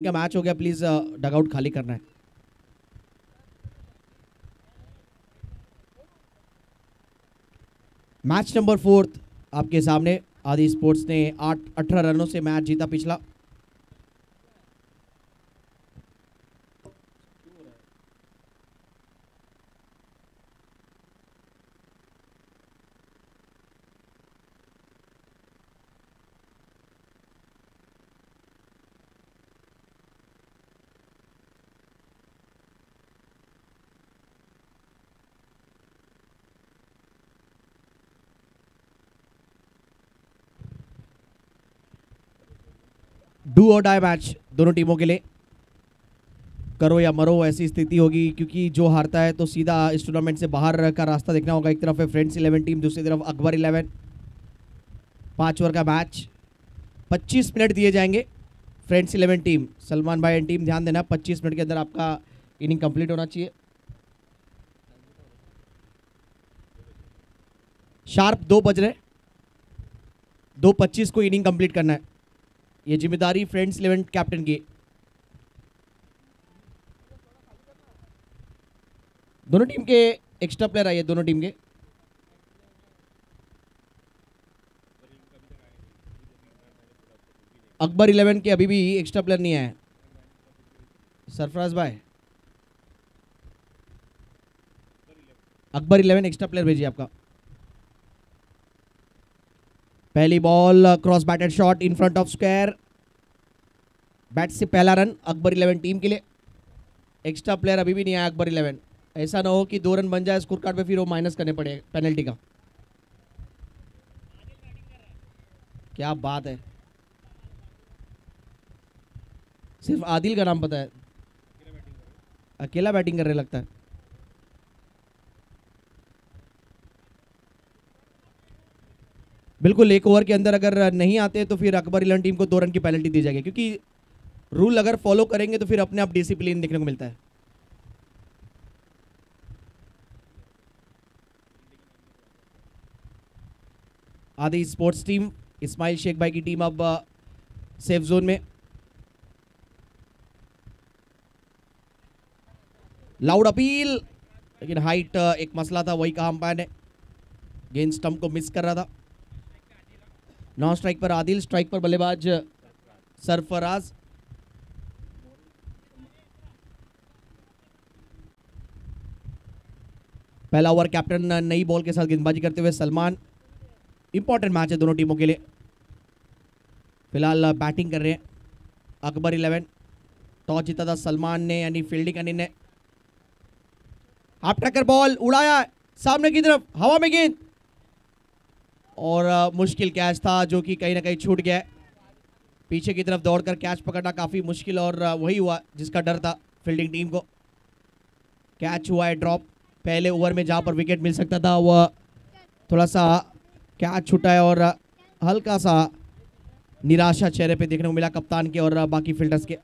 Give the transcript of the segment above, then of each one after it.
का मैच हो गया प्लीज़ डगआउट खाली करना है। मैच नंबर फोर्थ आपके सामने, आदि स्पोर्ट्स ने आठ, अठारह रनों से मैच जीता पिछला। डू और डाई मैच दोनों टीमों के लिए। करो या मरो, ऐसी स्थिति होगी, क्योंकि जो हारता है तो सीधा इस टूर्नामेंट से बाहर का रास्ता देखना होगा। एक तरफ़ है फ्रेंड्स इलेवन टीम दूसरी तरफ़ अकबर इलेवन पाँच ओवर का मैच पच्चीस मिनट दिए जाएँगे फ्रेंड्स इलेवन टीम सलमान भाई एंड टीम ध्यान देना, पच्चीस मिनट के अंदर आपका इनिंग कंप्लीट होना चाहिए। शार्प दो बज रहे दो पच्चीस को इनिंग कंप्लीट करना है। ये ज़िम्मेदारी फ्रेंड्स इलेवन कैप्टन की। दोनों टीम के एक्स्ट्रा प्लेयर आइए दोनों टीम के। अकबर इलेवन के अभी भी एक्स्ट्रा प्लेयर नहीं आए। सरफराज भाई। अकबर इलेवन एक्स्ट्रा प्लेयर भेजिए आपका। पहली ball cross batted shot in front of square bat से पहला रन अकबर इलेवन टीम के लिए। एक्स्ट्रा प्लेयर अभी भी नहीं आया अकबर इलेवन ऐसा ना हो कि दो रन बन जाए स्कोर कार्ड पे फिर वो माइनस करने पड़े पेनल्टी का। क्या बात है। सिर्फ़ आदिल का नाम पता है। अकेला बैटिंग कर रहे लगता है। बिल्कुल, एक ओवर के अंदर अगर नहीं आते तो फिर अकबर इलेवन टीम को दो रन की पेनल्टी दी जाएगी। क्योंकि रूल अगर फॉलो करेंगे तो फिर अपने आप डिसिप्लिन देखने को मिलता है। आदि स्पोर्ट्स टीम इस्माइल शेख भाई की टीम अब सेफ़ जोन में। लाउड अपील लेकिन हाइट एक मसला था, वही कहा अंपायर ने। गेंद स्टंप को मिस कर रहा था। नॉन स्ट्राइक पर आदिल, स्ट्राइक पर बल्लेबाज सरफराज। पहला ओवर कैप्टन नई बॉल के साथ गेंदबाजी करते हुए सलमान। इंपॉर्टेंट मैच है दोनों टीमों के लिए। फ़िलहाल बैटिंग कर रहे हैं अकबर इलेवन। टॉस जीता था सलमान ने, यानी फील्डिंग अनिल ने। आप टक्कर बॉल उड़ाया सामने की तरफ़, हवा में गेंद। और मुश्किल कैच था जो कि कहीं ना कहीं छूट गया। पीछे की तरफ़ दौड़कर कैच पकड़ना काफ़ी मुश्किल और वही हुआ जिसका डर था फील्डिंग टीम को। कैच हुआ है ड्रॉप पहले ओवर में जहाँ पर विकेट मिल सकता था, वह थोड़ा सा कैच छूटा है और हल्का सा निराशा चेहरे पे देखने को मिला कप्तान के और बाकी फील्डर्स के।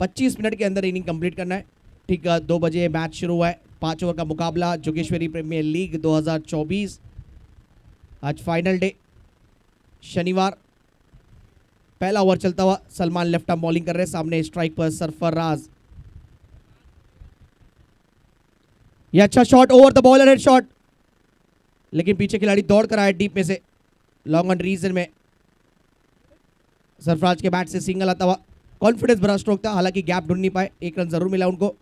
25 मिनट के अंदर इनिंग कंप्लीट करना है। ठीक दो बजे मैच शुरू हुआ है। पाँच ओवर का मुकाबला जोगेश्वरी प्रीमियर लीग 2024 आज फाइनल डे शनिवार। पहला ओवर चलता हुआ सलमान लेफ़्ट आर्म बॉलिंग कर रहे हैं। सामने स्ट्राइक पर सरफराज। ये अच्छा shot over the bowler head shot लेकिन पीछे खिलाड़ी दौड़ कर आए डीप में से। लॉन्ग ऑन रीजन में सरफराज के बैट से सिंगल आता हुआ कॉन्फिडेंस भरा स्ट्रोक था। हालाँकि गैप ढूंढ नहीं पाए। एक रन ज़रूर मिला उनको।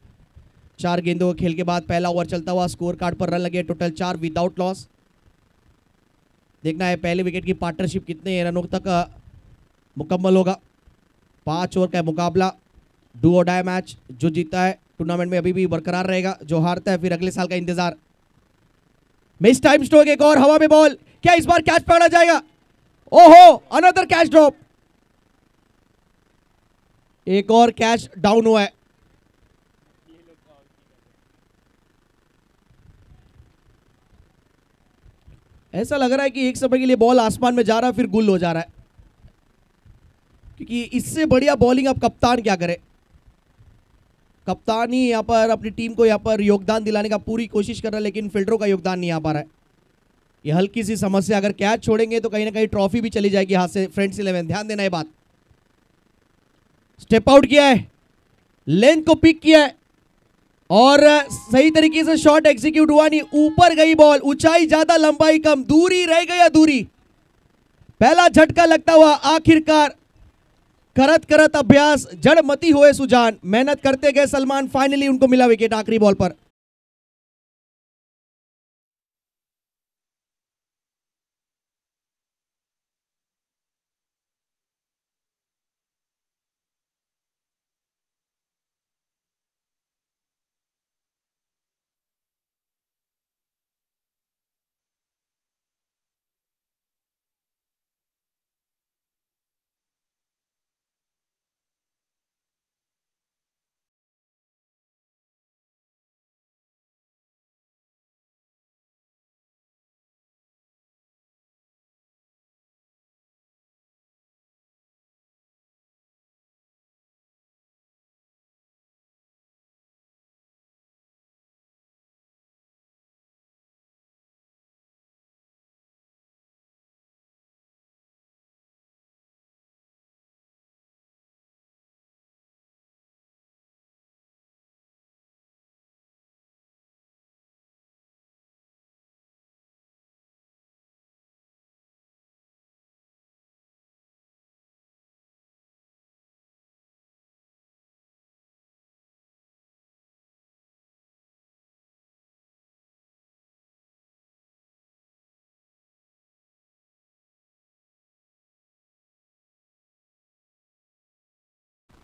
चार गेंदों के खेल के बाद पहला ओवर चलता हुआ स्कोर कार्ड पर रन लगे। टोटल चार विदाउट लॉस देखना है पहले विकेट की पार्टनरशिप कितने रनों तक मुकम्मल होगा। पाँच ओवर का मुकाबला डू और डाई मैच जो जीता है टूर्नामेंट में अभी भी बरकरार रहेगा, जो हारता है, फिर अगले साल का इंतज़ार। मिस टाइम स्ट्रोक एक और, हवा में बॉल, क्या इस बार कैच पकड़ा जाएगा? ओहो अनदर कैच ड्रॉप एक और कैच डाउन हुआ है। ऐसा लग रहा है कि एक समय के लिए बॉल आसमान में जा रहा है, फिर गुल हो जा रहा है। क्योंकि इससे बढ़िया बॉलिंग अब कप्तान क्या करे? कप्तान ही यहाँ पर अपनी टीम को यहाँ पर योगदान दिलाने का पूरी कोशिश कर रहा है, लेकिन फील्डरों का योगदान नहीं आ पा रहा है। ये हल्की सी समस्या, अगर कैच छोड़ेंगे तो कहीं ना कहीं ट्रॉफी भी चली जाएगी हाथ से फ्रेंड्स इलेवन। ध्यान देना ये बात। स्टेप आउट किया है। लेंथ को पिक किया है। और सही तरीके से शॉट एग्जीक्यूट हुआ नहीं, ऊपर गई बॉल ऊंचाई ज़्यादा, लंबाई कम, दूरी रह गया दूरी? पहला झटका लगता हुआ आखिरकार करत करत अभ्यास जड़ मती हुए सुजान, मेहनत करते गए सलमान फाइनली उनको मिला विकेट आखिरी बॉल पर।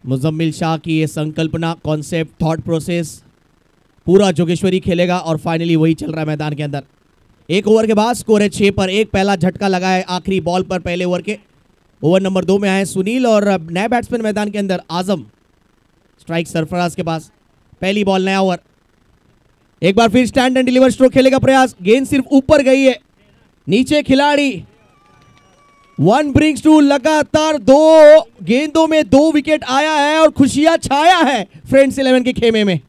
मुजम्मिल शाह की ये संकल्पना कॉन्सेप्ट थॉट प्रोसेस पूरा जोगेश्वरी खेलेगा और फाइनली वही चल रहा है मैदान के अंदर। एक ओवर के बाद स्कोर है छः पर, एक पहला झटका लगा है आखिरी बॉल पर पहले ओवर के। ओवर नंबर दो में आए सुनील और नए बैट्समैन मैदान के अंदर, आज़म। स्ट्राइक सरफराज के पास, पहली बॉल नया ओवर एक बार फिर स्टैंड एंड डिलीवर स्ट्रोक खेलेगा प्रयास, गेंद सिर्फ़ ऊपर गई है। नीचे खिलाड़ी वन ब्रिंग्स टू लगातार दो गेंदों में दो विकेट आया है और खुशियाँ छाया है फ्रेंड्स इलेवन के खेमे में।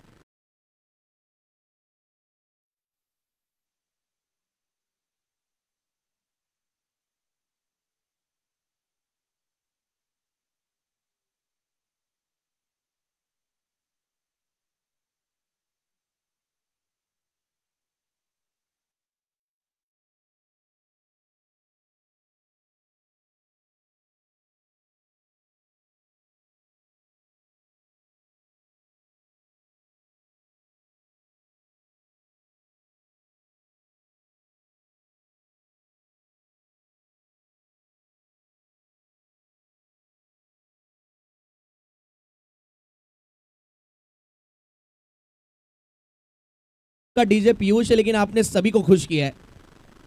का डीजे पीयूष है, लेकिन आपने सभी को खुश किया है।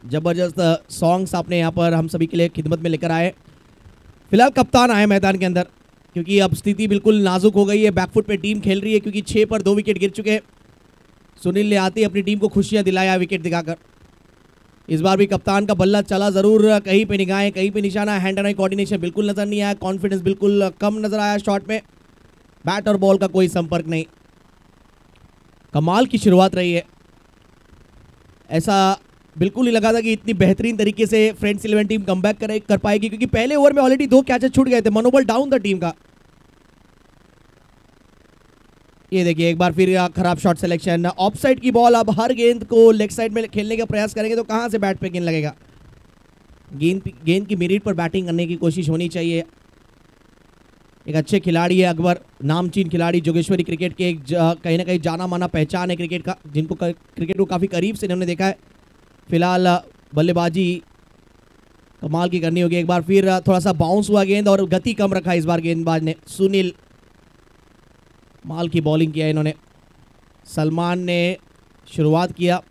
ज़बरदस्त सॉन्ग्स आपने यहाँ पर हम सभी के लिए खिदमत में लेकर आए। फ़िलहाल कप्तान आए मैदान के अंदर, क्योंकि अब स्थिति बिल्कुल नाजुक हो गई है। बैकफुट पे टीम खेल रही है, क्योंकि छः पर दो विकेट गिर चुके हैं। सुनील ने आते ही अपनी टीम को खुशियाँ दिलाया विकेट दिखाकर। इस बार भी कप्तान का बल्ला चला ज़रूर, कहीं पे निगाहें, कहीं पे निशाना हैंड एंड आई कोऑर्डिनेशन बिल्कुल नज़र नहीं आया। कॉन्फिडेंस बिल्कुल कम नज़र आया शॉट में बैट और बॉल का कोई संपर्क नहीं। कमाल की शुरुआत रही है। ऐसा बिल्कुल नहीं लगा था कि इतनी बेहतरीन तरीके से फ्रेंड्स इलेवन टीम कम करे, कर पाएगी, क्योंकि पहले ओवर में ऑलरेडी दो कैचेस छूट गए थे। मनोबल डाउन था टीम का। ये देखिए, एक बार फिर खराब शॉट सिलेक्शन ऑफ़ साइड की बॉल अब हर गेंद को लेग साइड में खेलने का प्रयास करेंगे तो कहाँ से बैट पे गेंद लगेगा? गेंद गेंद की मेरिट पर बैटिंग करने की कोशिश होनी चाहिए। एक अच्छे खिलाड़ी है अकबर नामचीन खिलाड़ी जोगेश्वरी क्रिकेट के एक कहीं ना कहीं जाना माना पहचान है क्रिकेट का जिनको कर, क्रिकेट को काफ़ी करीब से इन्होंने देखा है। फ़िलहाल बल्लेबाजी कमाल की करनी होगी एक बार फिर थोड़ा सा बाउंस हुआ गेंद और गति कम रखा इस बार गेंदबाज ने सुनील। माल की बॉलिंग किया इन्होंने। सलमान ने शुरुआत किया।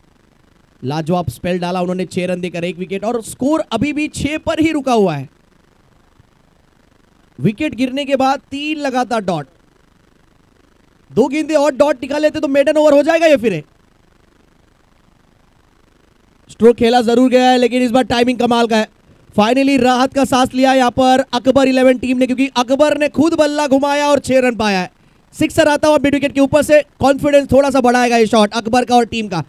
लाजवाब स्पेल डाला उन्होंने छः रन देकर एक विकेट और स्कोर अभी भी छः पर ही रुका हुआ है। विकेट गिरने के बाद तीन लगातार डॉट। दो गेंदे और डॉट निकाल लेते तो मेडन ओवर हो जाएगा ये फिर? स्ट्रोक खेला ज़रूर गया है, लेकिन इस बार टाइमिंग कमाल का है। फाइनली राहत का सांस लिया यहाँ पर अकबर इलेवन टीम ने, क्योंकि अकबर ने खुद बल्ला घुमाया और छह रन पाया है। सिक्सर आता हुआ मिड विकेट के ऊपर से कॉन्फिडेंस थोड़ा सा बढ़ाएगा ये शॉट अकबर का और टीम का।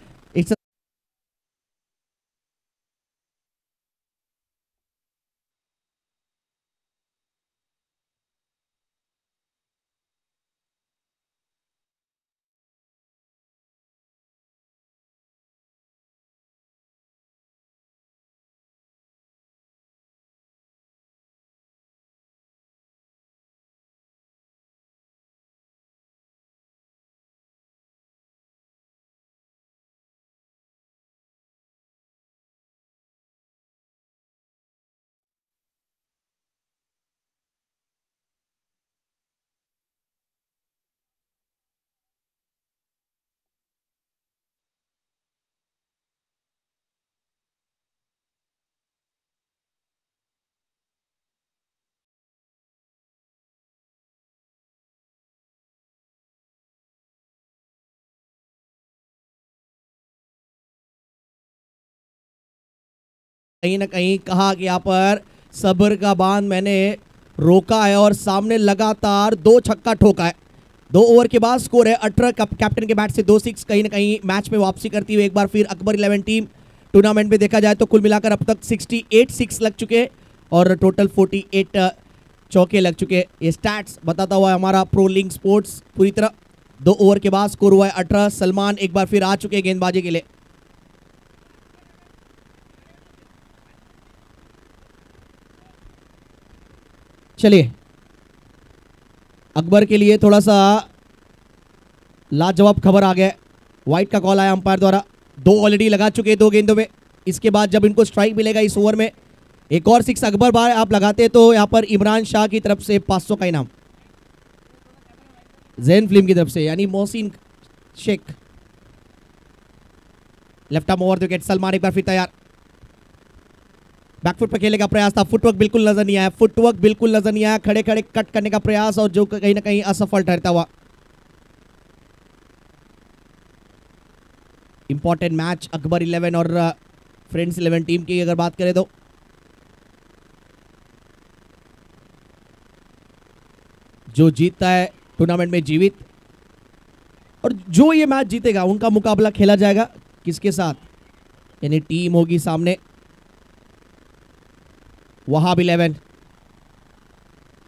कहीं ना कहीं कहा कि यहाँ पर सब्र का बाँध मैंने रोका है और सामने लगातार दो छक्का ठोका है। दो ओवर के बाद स्कोर है अठारह कैप्टन के बैट से दो सिक्स, कहीं ना कहीं मैच में वापसी करती हुई एक बार फिर अकबर इलेवन टीम टूर्नामेंट में देखा जाए तो कुल मिलाकर अब तक 68 सिक्स लग चुके और टोटल 48 चौके लग चुके। ये स्टैट्स बताता हुआ है हमारा प्रो लिंक स्पोर्ट्स। पूरी तरह दो ओवर के बाद स्कोर हुआ है अठारह। सलमान एक बार फिर आ चुके हैं गेंदबाजी के लिए। चलिए। अकबर के लिए थोड़ा सा लाजवाब खबर आ गया। वाइट का कॉल आया अंपायर द्वारा। दो ऑलरेडी लगा चुके हैं दो गेंदों में। इसके बाद जब इनको स्ट्राइक मिलेगा इस ओवर में, एक और सिक्स अकबर बार आप लगाते तो यहाँ पर इमरान शाह की तरफ़ से 500 का इनाम। जैन फ़िल्म की तरफ़ से, यानी Mohsin Shaikh. Left arm over wicket Salman एक बार फिर तैयार। बैकफुट पर खेलने का प्रयास था। फुटवर्क बिल्कुल नज़र नहीं आया। फुटवर्क बिल्कुल नज़र नहीं आया। खड़े खड़े कट करने का प्रयास और जो कहीं ना कहीं असफल ठहरता हुआ। इंपॉर्टेंट मैच अकबर इलेवन और फ्रेंड्स इलेवन टीम की अगर बात करें तो। जो जीतता है टूर्नामेंट में जीवित। और जो ये मैच जीतेगा, उनका मुकाबला खेला जाएगा। किसके साथ? यानी टीम होगी सामने। वहाब इलेवन।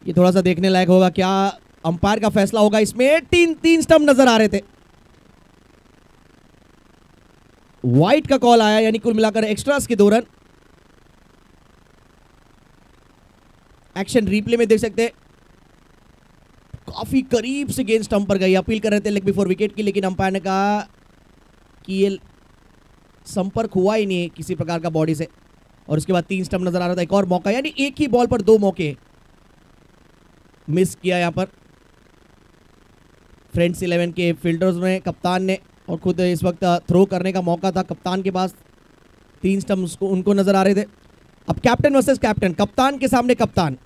ये थोड़ा सा देखने लायक होगा क्या अंपायर का फैसला होगा इसमें। तीन तीन स्टंप नज़र आ रहे थे। व्हाइट का कॉल आया, यानी कुल मिलाकर एक्स्ट्रास के दौरान एक्शन रिप्ले में देख सकते काफ़ी करीब से गेंद स्टंप पर गई। अपील कर रहे थे लेग बिफोर विकेट की, लेकिन अंपायर ने कहा कि ये संपर्क हुआ ही नहीं है किसी प्रकार का बॉडी से। और उसके बाद तीन स्टंप नज़र आ रहा था, एक और मौका, यानी एक ही बॉल पर दो मौके। मिस किया यहाँ पर। फ्रेंड्स इलेवन के फील्डर्स ने, कप्तान ने, और खुद इस वक्त थ्रो करने का मौका था कप्तान के पास। तीन स्टम्प उसको उनको नज़र आ रहे थे। अब कैप्टन वर्सेस कैप्टन कप्तान के सामने कप्तान।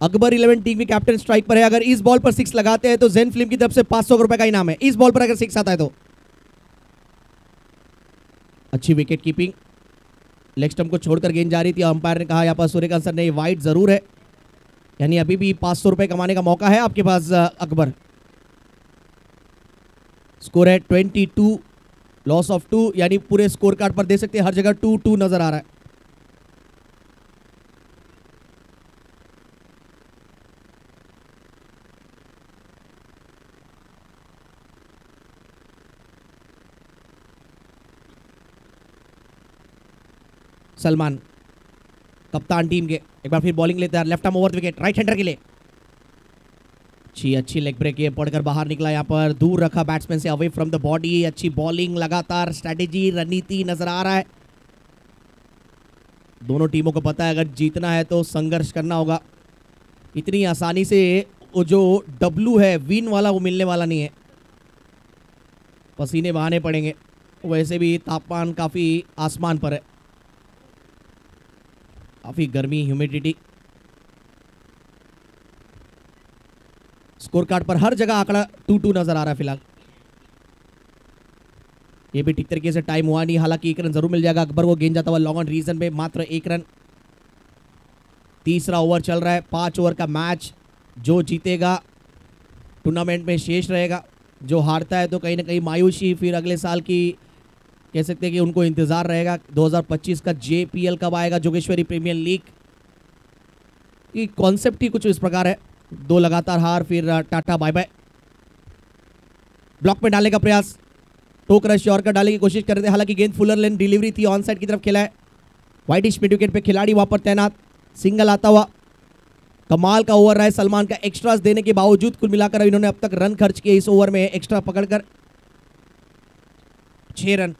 अकबर इलेवन टीम की कैप्टन स्ट्राइक पर है। अगर इस बॉल पर सिक्स लगाते हैं तो जेन फ़िल्म की तरफ़ से पाँच सौ रुपए का इनाम है। इस बॉल पर अगर सिक्स आता है तो। अच्छी विकेट कीपिंग लेग स्टम्प को छोड़कर गेंद जा रही थी। अंपायर ने कहा, यहाँ पर सूर्यकांत का नहीं वाइट ज़रूर है। यानी अभी भी पाँच सौ कमाने का मौका है आपके पास अकबर। स्कोर है twenty two loss of two यानी पूरे स्कोर कार्ड पर दे सकते हैं, हर जगह टू टू नज़र आ रहा है। सलमान, कप्तान टीम के। एक बार फिर बॉलिंग लेते हैं left over wicket right hander के लिए। अच्छी अच्छी लेग ब्रेक ये पढ़कर बाहर निकला यहाँ पर। दूर रखा बैट्समैन से अवे फ्रॉम द बॉडी अच्छी बॉलिंग लगातार स्ट्रेटेजी रणनीति नज़र आ रहा है। दोनों टीमों को पता है, अगर जीतना है तो संघर्ष करना होगा। इतनी आसानी से वो जो डब्लू है विन वाला, वो मिलने वाला नहीं है। पसीने बहाने पड़ेंगे। वैसे भी तापमान काफ़ी आसमान पर है। काफ़ी गर्मी ह्यूमिडिटी स्कोर कार्ड पर हर जगह आंकड़ा टू टू नज़र आ रहा है फ़िलहाल। ये भी ठीक तरीके से टाइम हुआ नहीं, हालाँकि एक रन ज़रूर मिल जाएगा। अकबर को गेंद जाता हुआ लॉन्ग ऑन रीजन में मात्र एक रन तीसरा ओवर चल रहा है, पाँच ओवर का मैच जो जीतेगा टूर्नामेंट में शेष रहेगा। जो हारता है तो कहीं ना कहीं मायूसी फिर अगले साल की कह सकते हैं कि उनको इंतज़ार रहेगा। 2025 का जेपीएल कब आएगा? जोगेश्वरी प्रीमियर लीग की कॉन्सेप्ट ही कुछ इस प्रकार है। दो लगातार हार, फिर टाटा बाय बाय ब्लॉक में डालने का प्रयास। टोक रश यॉर्कर डालने की कोशिश कर रहे थे। हालाँकि गेंद फुलर लेन डिलीवरी थी ऑन साइड की तरफ़ खेला है। वाइट मिड विकेट पे खिलाड़ी वहाँ पर तैनात। सिंगल आता हुआ। कमाल का ओवर रहा है सलमान का। एक्स्ट्रास देने के बावजूद कुल मिलाकर इन्होंने अब तक रन खर्च किए इस ओवर में एक्स्ट्रा पकड़कर। छह रन।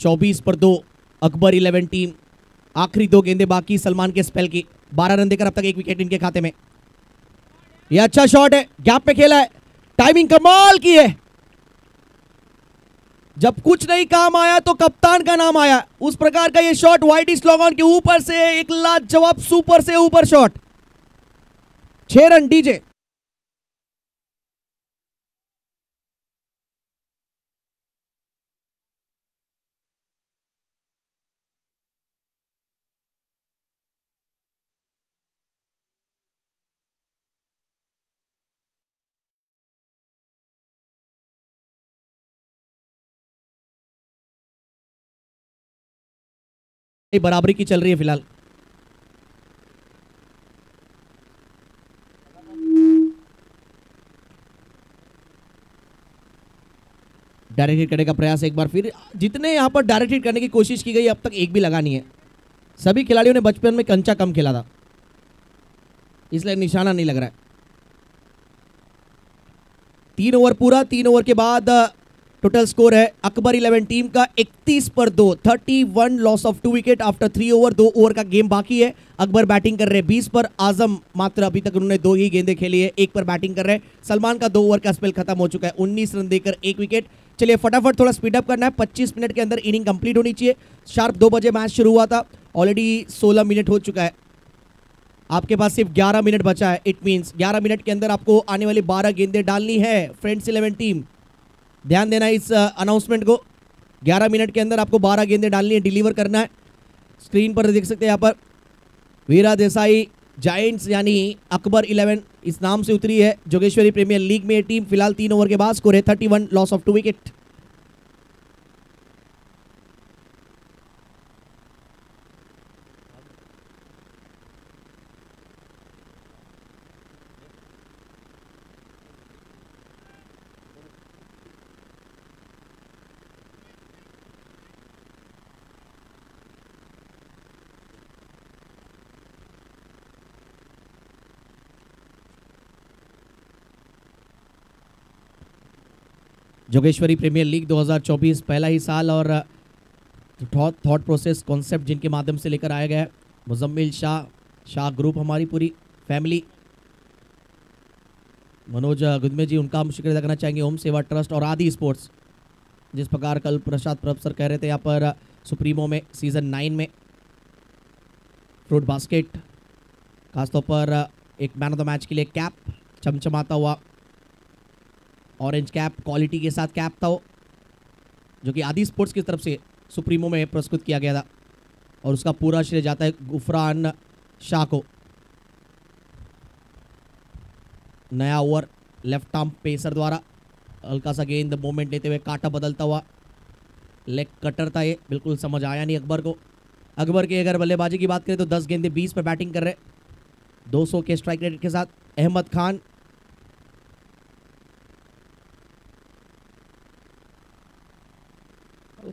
चौबीस पर दो, अकबर इलेवन टीम। आखिरी दो गेंदे बाकी, सलमान के स्पेल की। बारह रन देकर अब तक एक विकेट इनके खाते में। यह अच्छा शॉट है गैप पे खेला है। टाइमिंग कमाल की है। जब कुछ नहीं काम आया तो कप्तान का नाम आया। उस प्रकार का ये शॉट व्हाइट इस ऑन के ऊपर से एक लाजवाब सुपर से ऊपर शॉट छह रन डीजे ये बराबरी की चल रही है फ़िलहाल। डायरेक्ट हिट करने का प्रयास एक बार फिर। जितने यहाँ पर डायरेक्ट हिट करने की कोशिश की गई, अब तक एक भी लगा नहीं है। सभी खिलाड़ियों ने बचपन में कंचा कम खेला था। इसलिए निशाना नहीं लग रहा है। तीन ओवर पूरा, तीन ओवर के बाद टोटल स्कोर है अकबर 11 टीम का 31 पर दो 31 loss of two wicket after three over दो ओवर का गेम बाकी है। अकबर बैटिंग कर रहे हैं 20 पर, आज़म मात्र अभी तक उन्होंने दो ही गेंदे खेली है, एक पर बैटिंग कर रहे हैं। सलमान का दो ओवर का स्पेल खत्म हो चुका है 19 रन देकर एक विकेट चलिए फटाफट थोड़ा स्पीडअप करना है 25 मिनट के अंदर इनिंग कंप्लीट होनी चाहिए। शार्प दो बजे मैच शुरू हुआ था ऑलरेडी 16 मिनट हो चुका है। आपके पास सिर्फ़ 11 मिनट बचा है इट मींस 11 मिनट के अंदर आपको आने वाली 12 गेंदें डालनी है। फ्रेंड्स 11 टीम ध्यान देना इस अनाउंसमेंट को। 11 मिनट के अंदर आपको 12 गेंदें डालनी है डिलीवर करना है। स्क्रीन पर देख सकते हैं यहाँ पर। वीरा देसाई जाइंट्स यानी अकबर 11 इस नाम से उतरी है। जोगेश्वरी प्रीमियर लीग में टीम फ़िलहाल तीन ओवर के बाद स्कोर है 31 loss of two wicket Jogeshwari premier league 2024 पहला ही साल और थॉट प्रोसेस कॉन्सेप्ट जिनके माध्यम से लेकर आया गया है। मुजम्मिल शाह शाह ग्रुप हमारी पूरी फैमिली। मनोज गुदमे जी, उनका हम शुक्रिया करना चाहेंगे। ओम सेवा ट्रस्ट और आदि स्पोर्ट्स, जिस प्रकार कल प्रसाद प्रोफेसर कह रहे थे यहाँ पर सुप्रीमो में, सीज़न नाइन में। फ्रूट बास्केट, खासतौर पर एक मैन ऑफ़ द मैच के लिए कैप चमचमाता हुआ ऑरेंज कैप, क्वालिटी के साथ कैप था वो, जो कि आदि स्पोर्ट्स की तरफ़ से सुप्रीमो में प्रस्तुत किया गया था। और उसका पूरा श्रेय जाता है गुफरान शाह को नया ओवर, लेफ़्ट आर्म पेसर द्वारा हल्का सा गेंद, मोमेंट लेते हुए काटा बदलता हुआ। लेग कटर था ये, बिल्कुल समझ आया नहीं अकबर को। अकबर की अगर बल्लेबाजी की बात करें तो 10 गेंदे 20 पर बैटिंग कर रहे। 200 के स्ट्राइक रेट के साथ अहमद खान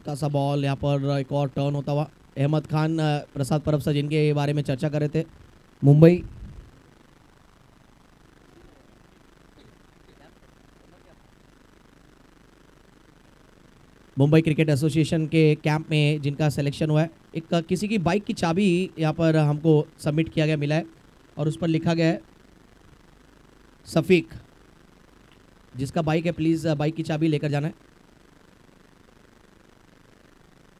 हल्का सा बॉल यहाँ पर एक और टर्न होता हुआ। अहमद खान प्रसाद परब सर, जिनके बारे में चर्चा कर रहे थे। मुंबई। मुंबई क्रिकेट एसोसिएशन के कैंप में जिनका सिलेक्शन हुआ है। एक किसी की बाइक की चाबी यहाँ पर हमको सबमिट किया गया, मिला है। और उस पर लिखा गया है, सफ़ीक, जिसका बाइक है प्लीज़ बाइक की चाबी लेकर जाना है।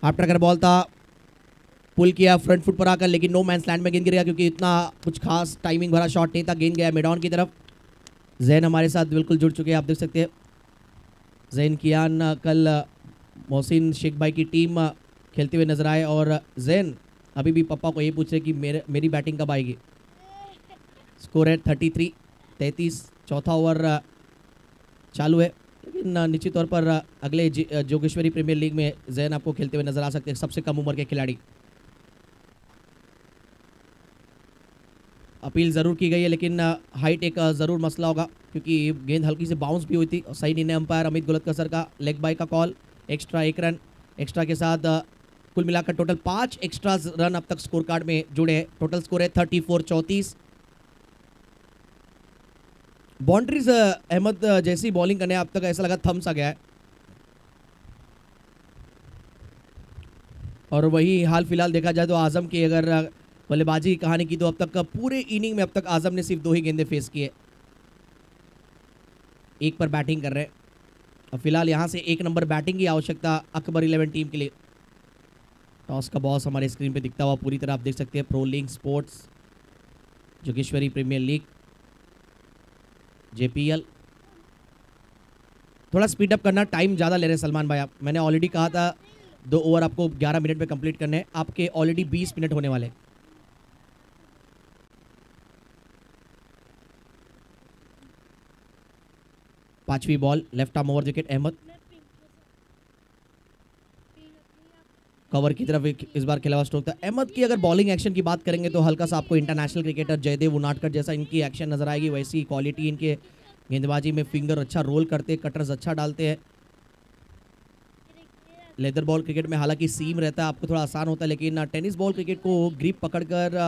आफ्टर अगर बॉल था पुल किया फ्रंट फुट पर आकर, लेकिन नो मैंस लैंड में गेंद गिर गया क्योंकि इतना कुछ खास टाइमिंग भरा शॉट नहीं था गेंद गया मिडॉन की तरफ़। जैन हमारे साथ बिल्कुल जुड़ चुके हैं, आप देख सकते हैं। जैन कियान, कल, मोहसिन शेख भाई की टीम खेलते हुए नज़र आए और जैन अभी भी पापा को ये पूछ रहे कि मेरे, मेरी बैटिंग कब आएगी? स्कोर है थर्टी थ्री तैंतीस, चौथा ओवर चालू है। लेकिन निश्चित तौर पर, अगले जोगेश्वरी प्रीमियर लीग में जैन आपको खेलते हुए नज़र आ सकते हैं, सबसे कम उम्र के खिलाड़ी। अपील ज़रूर की गई है, लेकिन, हाइट एक, ज़रूर मसला होगा, क्योंकि गेंद हल्की से बाउंस भी हुई थी सही निर्णय अंपायर अमित गुलतकर सर का लेग बाय का कॉल एक्स्ट्रा एक रन एक्स्ट्रा के साथ, कुल मिलाकर टोटल पाँच एक्स्ट्रा रन अब तक स्कोर कार्ड में जुड़े हैं। टोटल स्कोर है थर्टी फोर चौंतीस बाउंड्रीज अहमद जैसी बॉलिंग करने अब तक ऐसा लगा थम सा गया है। और वही हाल फ़िलहाल देखा जाए तो आज़म की अगर बल्लेबाजी की कहानी की तो अब तक पूरे इनिंग में अब तक आज़म ने सिर्फ़ दो ही गेंदे फेस किए। एक पर बैटिंग कर रहे हैं। और फ़िलहाल यहाँ से एक नंबर बैटिंग की आवश्यकता अकबर इलेवन टीम के लिए। टॉस का बॉस हमारे स्क्रीन पे दिखता हुआ पूरी तरह आप देख सकते हैं pro league sports Jogeshwari premier league JPL. थोड़ा स्पीडअप करना टाइम ज़्यादा ले रहे सलमान भाई आप। मैंने ऑलरेडी कहा था, दो ओवर आपको 11 मिनट में कंप्लीट करने हैं। आपके ऑलरेडी 20 मिनट होने वाले। पांचवी ball left arm over wicket Ahmed. Cover की तरफ़ इस बार खेला हुआ स्ट्रोक था। अहमद की अगर बॉलिंग एक्शन की बात करेंगे तो हल्का सा आपको इंटरनेशनल क्रिकेटर जयदेव उनाटकर जैसा इनकी एक्शन नज़र आएगी, वैसी क्वालिटी इनके गेंदबाजी में फिंगर अच्छा रोल करते कटर्स अच्छा डालते हैं। लेदर बॉल क्रिकेट में हालाँकि सीम रहता है, आपको थोड़ा आसान होता है, लेकिन टेनिस बॉल क्रिकेट को ग्रिप पकड़कर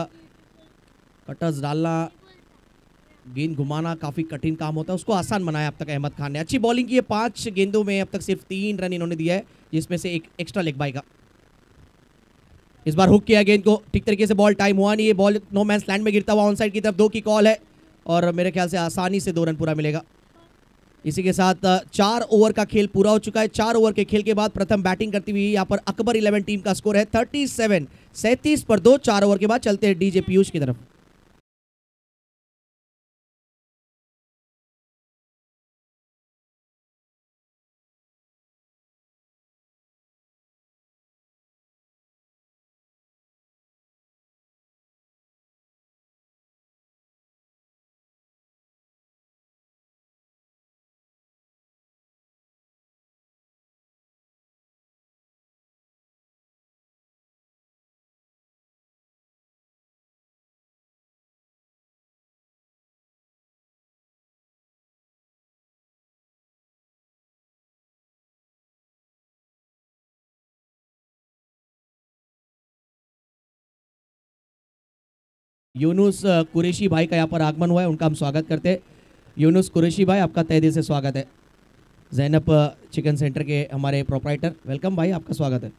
कटर्स डालना, गेंद घुमाना काफ़ी कठिन काम होता है। उसको आसान बनाया अब तक अहमद खान ने। अच्छी बॉलिंग की है पाँच गेंदों में अब तक सिर्फ़ तीन रन इन्होंने दिया है, जिसमें से एक एक्स्ट्रा लेग बाई का। इस बार हुक किया गेंद को ठीक तरीके से बॉल टाइम हुआ नहीं है। बॉल नो मैन स्लैंड में गिरता हुआ ऑन साइड की तरफ़ दो की कॉल है। और मेरे ख्याल से आसानी से दो रन पूरा मिलेगा। इसी के साथ चार ओवर का खेल पूरा हो चुका है। चार ओवर के खेल के बाद प्रथम बैटिंग करती हुई यहाँ पर अकबर इलेवन टीम का स्कोर है। थर्टी सेवन सैंतीस पर दो, चार ओवर के बाद चलते हैं डीजे पीयूष की तरफ़। यूनुस कुरेशी भाई का यहाँ पर आगमन हुआ है, उनका हम स्वागत करते हैं। यूनुस कुरेशी भाई, आपका तय दिल से स्वागत है। जैनब चिकन सेंटर के हमारे प्रोपराइटर वेलकम भाई, आपका स्वागत है।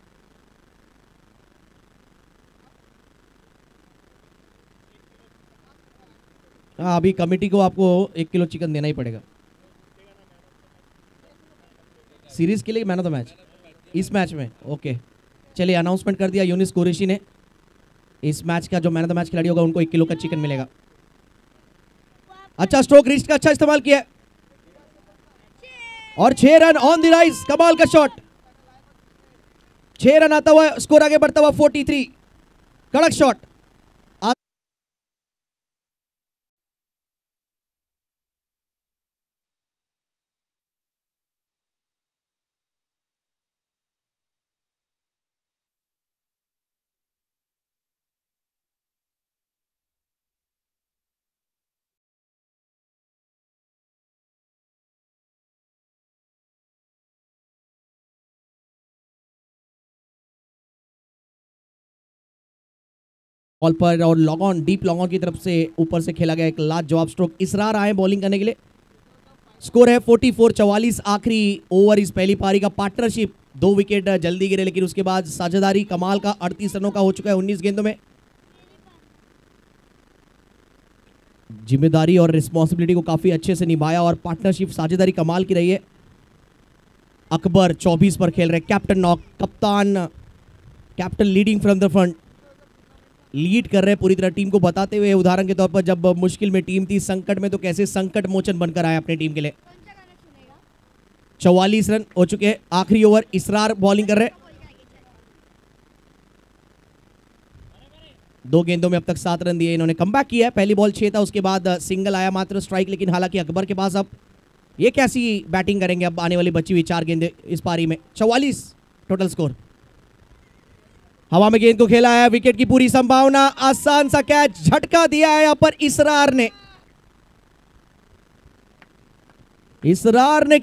हाँ अभी कमेटी को आपको एक किलो चिकन देना ही पड़ेगा। सीरीज़ के लिए मैन ऑफ़ द मैच इस मैच में ओके चलिए अनाउंसमेंट कर दिया यूनिस कुरेशी ने। इस मैच का जो मैन ऑफ़ द मैच खिलाड़ी होगा, उनको एक किलो का चिकन मिलेगा। अच्छा स्ट्रोक रिस्ट का अच्छा इस्तेमाल किया। और छह रन ऑन द राइज कमाल का शॉट छह रन आता हुआ स्कोर आगे बढ़ता हुआ 43 कड़क शॉट बॉल पर और long on deep long on की तरफ़ से ऊपर से खेला गया एक लास्ट जवाब स्ट्रोक इसरार आए बॉलिंग करने के लिए। स्कोर है 44 चवालीस, आखिरी ओवर इस पहली पारी का पार्टनरशिप दो विकेट जल्दी गिरे, लेकिन उसके बाद साझेदारी कमाल का 38 रनों का हो चुका है 19 गेंदों में। ज़िम्मेदारी और रिस्पॉन्सिबिलिटी को काफ़ी अच्छे से निभाया और पार्टनरशिप साझेदारी कमाल की रही है। अकबर 24 पर खेल रहे कैप्टन नॉक कप्तान captain leading from the front lead कर रहे हैं पूरी तरह टीम को बताते हुए। उदाहरण के तौर पर जब मुश्किल में टीम थी संकट में तो कैसे संकट मोचन बनकर आए अपने टीम के लिए? चौवालीस रन हो चुके हैं आखिरी ओवर इसरार बॉलिंग कर रहे दो गेंदों में अब तक सात रन दिए इन्होंने। कम किया है पहली बॉल छह था उसके बाद सिंगल आया मात्र स्ट्राइक लेकिन हालाँकि अकबर के पास अब ये कैसी बैटिंग करेंगे? अब आने वाली बची हुई चार गेंदे इस पारी में। चौवालीस टोटल स्कोर हवा में गेंद को खेला है विकेट की पूरी संभावना, आसान सा कैच झटका दिया है यहाँ पर इसरार ने। इसरार ने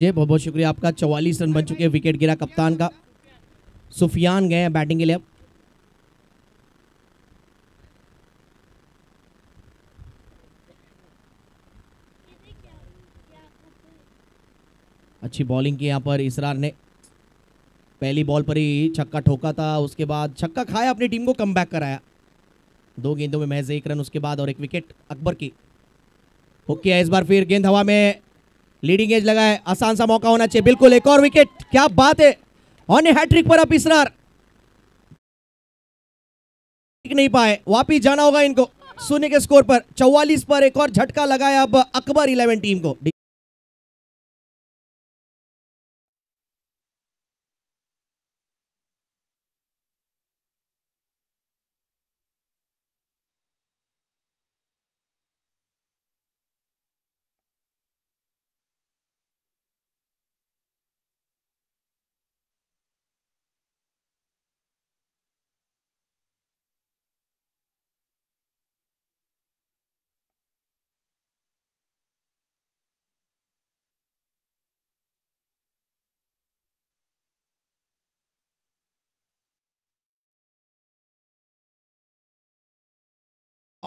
जी, बहुत बहुत शुक्रिया आपका। चौवालीस रन बन चुके हैं विकेट गिरा कप्तान का। सुफियान गए हैं बैटिंग के लिए अब। अच्छी बॉलिंग की यहाँ पर इसरार ने। पहली बॉल पर ही छक्का ठोका था, उसके बाद छक्का खाया, अपनी टीम को कम कराया। दो गेंदों में महज एक रन, उसके बाद और एक विकेट अकबर की। किया इस बार फिर गेंद हवा में। लीडिंग एज लगा है आसान सा मौका होना चाहिए। बिल्कुल, एक और विकेट क्या बात है। ऑन हैट्रिक पर अब इसरार। नहीं पाए। वापिस जाना होगा इनको। शून्य के स्कोर पर। चौवालीस पर एक और झटका लगाया अब अकबर इलेवन टीम को।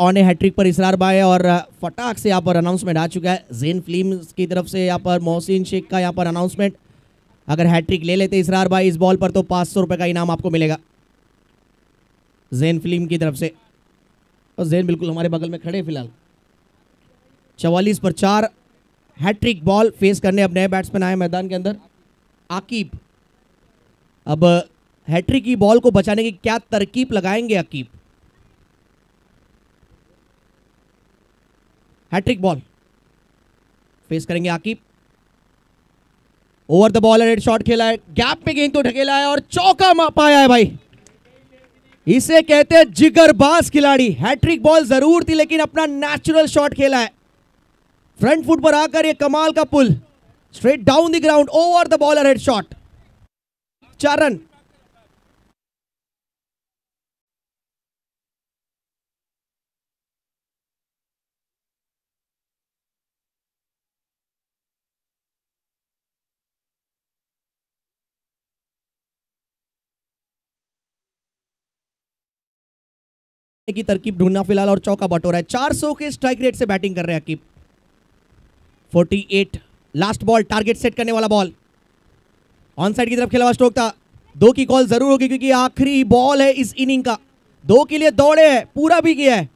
ऑन ए हैट्रिक पर इसरार बाय और फटाक से यहाँ पर अनाउंसमेंट आ चुका है। जेन फ़िल्म की तरफ़ से यहाँ पर मोहसिन शेख का यहाँ पर अनाउंसमेंट अगर हैट्रिक ले लेते इसरार भाई इस बॉल पर तो पाँच सौ का इनाम आपको मिलेगा। जेन फ़िल्म की तरफ़ से। और जेन बिल्कुल हमारे बगल में खड़े फ़िलहाल। चवालीस पर चार हैट्रिक बॉल फेस करने अब नए बैट्समैन आए मैदान के अंदर। आकीब। अब हैट्रिक की बॉल को बचाने की क्या तरकीब लगाएँगे आकीब? हैट्रिक बॉल फेस करेंगे Aqib. Over the ball red shot खेला है. गैप में गेंद तो ढकेला है और चौका मा पाया है भाई. इसे कहते हैं जिगरबाज खिलाड़ी. हैट्रिक बॉल ज़रूर थी, लेकिन अपना नेचुरल शॉट खेला है. फ्रंट फुट पर आकर ये कमाल का pull straight down the ground over the ball red shot चार रन. की तरकीब ढूंढना फ़िलहाल और चौका बटोरा है। 400 के स्ट्राइक रेट से बैटिंग कर रहे हैं Aqib 48 last ball target set करने वाला बॉल ऑन साइड की तरफ़ खेला हुआ स्ट्रोक था। दो की कॉल ज़रूर होगी क्योंकि आखिरी बॉल है इस इनिंग का। दो के लिए दौड़े है, पूरा भी किया है।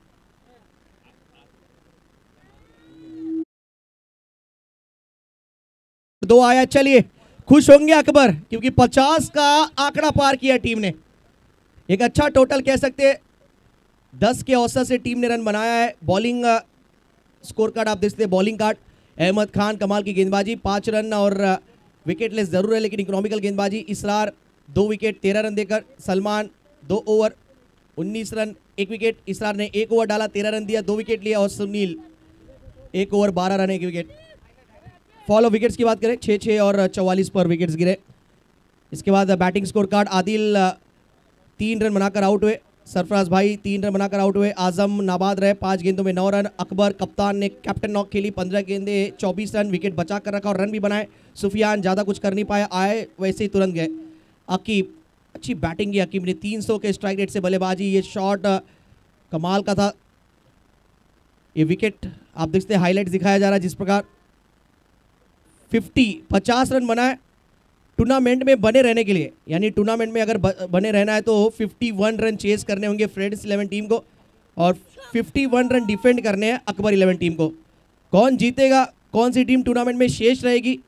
दो आया, चलिए, खुश होंगे अकबर, क्योंकि 50 का आंकड़ा पार किया टीम ने। एक अच्छा टोटल कह सकते हैं दस के औसत से टीम ने रन बनाया है। बॉलिंग स्कोर कार्ड आप देखते हैं, बॉलिंग कार्ड। अहमद खान कमाल की गेंदबाजी, पाँच रन और विकेट लेस ज़रूर है, लेकिन इकोनॉमिकल गेंदबाजी, इसरार दो विकेट तेरह रन देकर सलमान दो ओवर उन्नीस रन, एक विकेट इसरार ने एक ओवर डाला, तेरह रन दिया, दो विकेट लिया और सुनील एक ओवर बारह रन, एक विकेट फॉलो विकेट्स की बात करें छः छः और चौवालीस पर विकेट्स गिरे। इसके बाद बैटिंग स्कोर कार्ड आदिल तीन रन बनाकर आउट हुए। सरफराज भाई तीन रन बनाकर आउट हुए। आज़म नाबाद रहे, पाँच गेंदों में नौ रन। अकबर कप्तान ने कैप्टन नॉक खेली, पंद्रह गेंदे, चौबीस रन विकेट बचा कर रखा और रन भी बनाए। सुफियान ज़्यादा कुछ कर नहीं पाया, आए, वैसे ही तुरंत गए। अकीब, अच्छी बैटिंग की अकीब ने तीन सौ के स्ट्राइक रेट से बल्लेबाजी। ये शॉट कमाल का था। ये विकेट आप देखते हैं हाईलाइट दिखाया जा रहा है जिस प्रकार। फिफ्टी पचास रन बनाए। टूर्नामेंट में बने रहने के लिए, यानी टूर्नामेंट में अगर बने रहना है तो 51 रन चेस करने होंगे फ्रेंड्स 11 टीम को और 51 रन डिफेंड करने हैं अकबर 11 टीम को। कौन जीतेगा, कौन सी टीम टूर्नामेंट में शेष रहेगी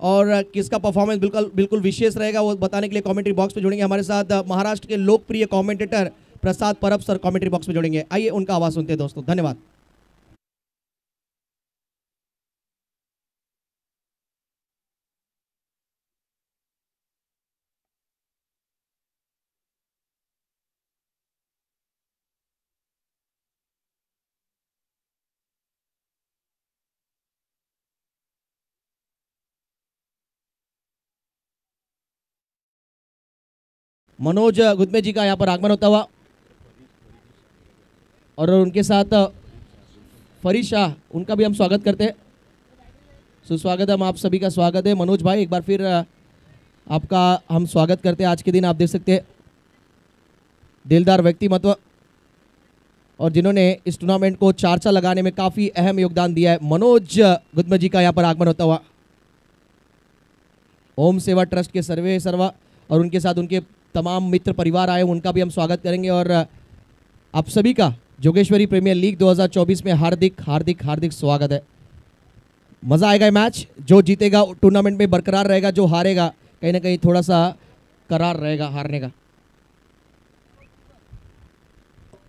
और किसका परफॉर्मेंस बिल्कुल बिल्कुल विशेष रहेगा, वो बताने के लिए कमेंट्री बॉक्स में जुड़ेंगे हमारे साथ महाराष्ट्र के लोकप्रिय commentator Prasad Parab sir commentary box में जुड़ेंगे। आइए उनका आवाज़ सुनते हैं दोस्तों, धन्यवाद। मनोज गुदमे जी का यहाँ पर आगमन होता हुआ। और उनके साथ फरी शाह, उनका भी हम स्वागत करते हैं। सुस्वागत हम आप सभी का स्वागत है। मनोज भाई, एक बार फिर आपका हम स्वागत करते हैं। आज के दिन आप देख सकते हैं। दिलदार व्यक्तिमत्व। और जिन्होंने इस टूर्नामेंट को चार्चा लगाने में काफ़ी अहम योगदान दिया है। मनोज गुदमे जी का यहाँ पर आगमन होता हुआ। ओम सेवा ट्रस्ट के सर्वे सर्वा और उनके साथ उनके तमाम मित्र परिवार आए, उनका भी हम स्वागत करेंगे और आप सभी का जोगेश्वरी प्रीमियर लीग 2024 में हार्दिक हार्दिक हार्दिक स्वागत है। मज़ा आएगा ये मैच, जो जीतेगा, टूर्नामेंट में बरकरार रहेगा, जो हारेगा, कहीं ना कहीं थोड़ा सा करार रहेगा हारने का।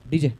डीजे।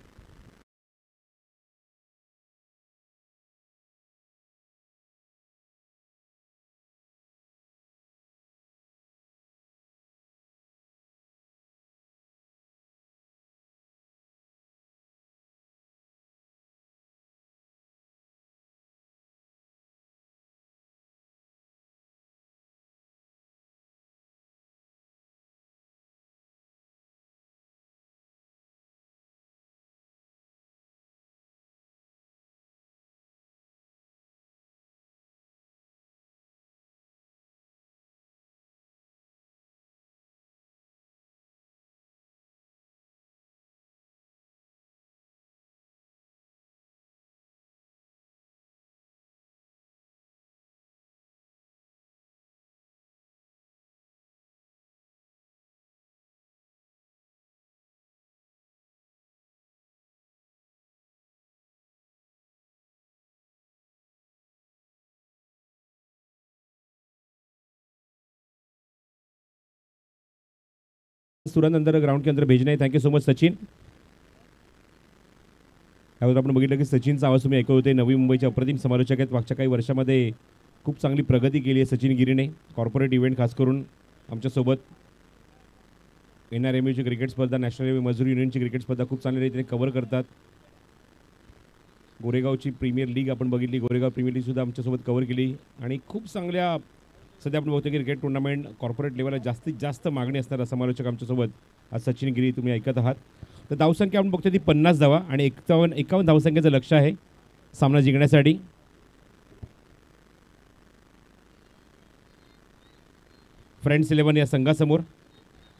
तुरंत अंदर ग्राउंड के अंदर भेजना है। Thank you so much Sachin. त्यावर आपण बघितलं की सचिनचा आवाज तुम्ही ऐकत होते. नवी मुंबईच्या अप्रतिम समालोचक आहेत. मागच्या काही वर्षामध्ये खूप चांगली प्रगती केली आहे सचिन गिरीने. कॉर्पोरेट इव्हेंट खास करून आमच्यासोबत. एन आर एम यूची क्रिकेट स्पर्धा नॅशनल मजूर युनियनची क्रिकेट स्पर्धा खूप चांगल्या रीतीने कव्हर करतात. गोरेगावची प्रीमियर लीग आपण बघितली. गोरेगाव प्रीमियर लीगसुद्धा आमच्यासोबत कव्हर केली. आणि खूप चांगल्या सध्या आपण बघतो की क्रिकेट टुर्नामेंट कॉर्पोरेट लेवलला जास्तीत जास्त मागणी असणारा समालोचक आमच्यासोबत आज सचिन गिरी तुम्ही ऐकत आहात. तर धावसंख्या आपण बघतो ती पन्नास धावा आणि एकावन्न एकावन्न धावसंख्येचं लक्ष आहे सामना जिंकण्यासाठी. फ्रेंड्स इलेव्हन या संघासमोर.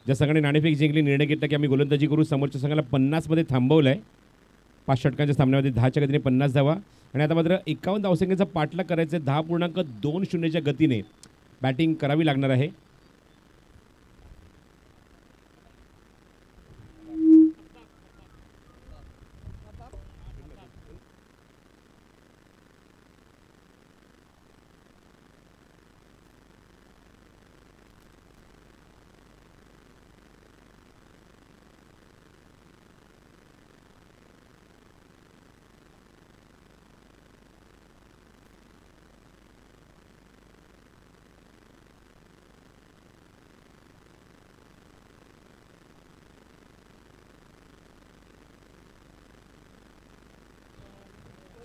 ज्या संघाने नाणेफेक जिंकली निर्णय घेतला की आम्ही गोलंदाजी करू समोरच्या संघाला पन्नासमध्ये थांबवलं आहे पाच षटकांच्या सामन्यामध्ये दहाच्या गतीने पन्नास धावा. आणि आता मात्र एकावन्न धावसंख्येचा पाठलाग करायचा आहे दहा पूर्णांक दोन शून्यच्या गतीने. बॅटिंग करावी लागणार आहे.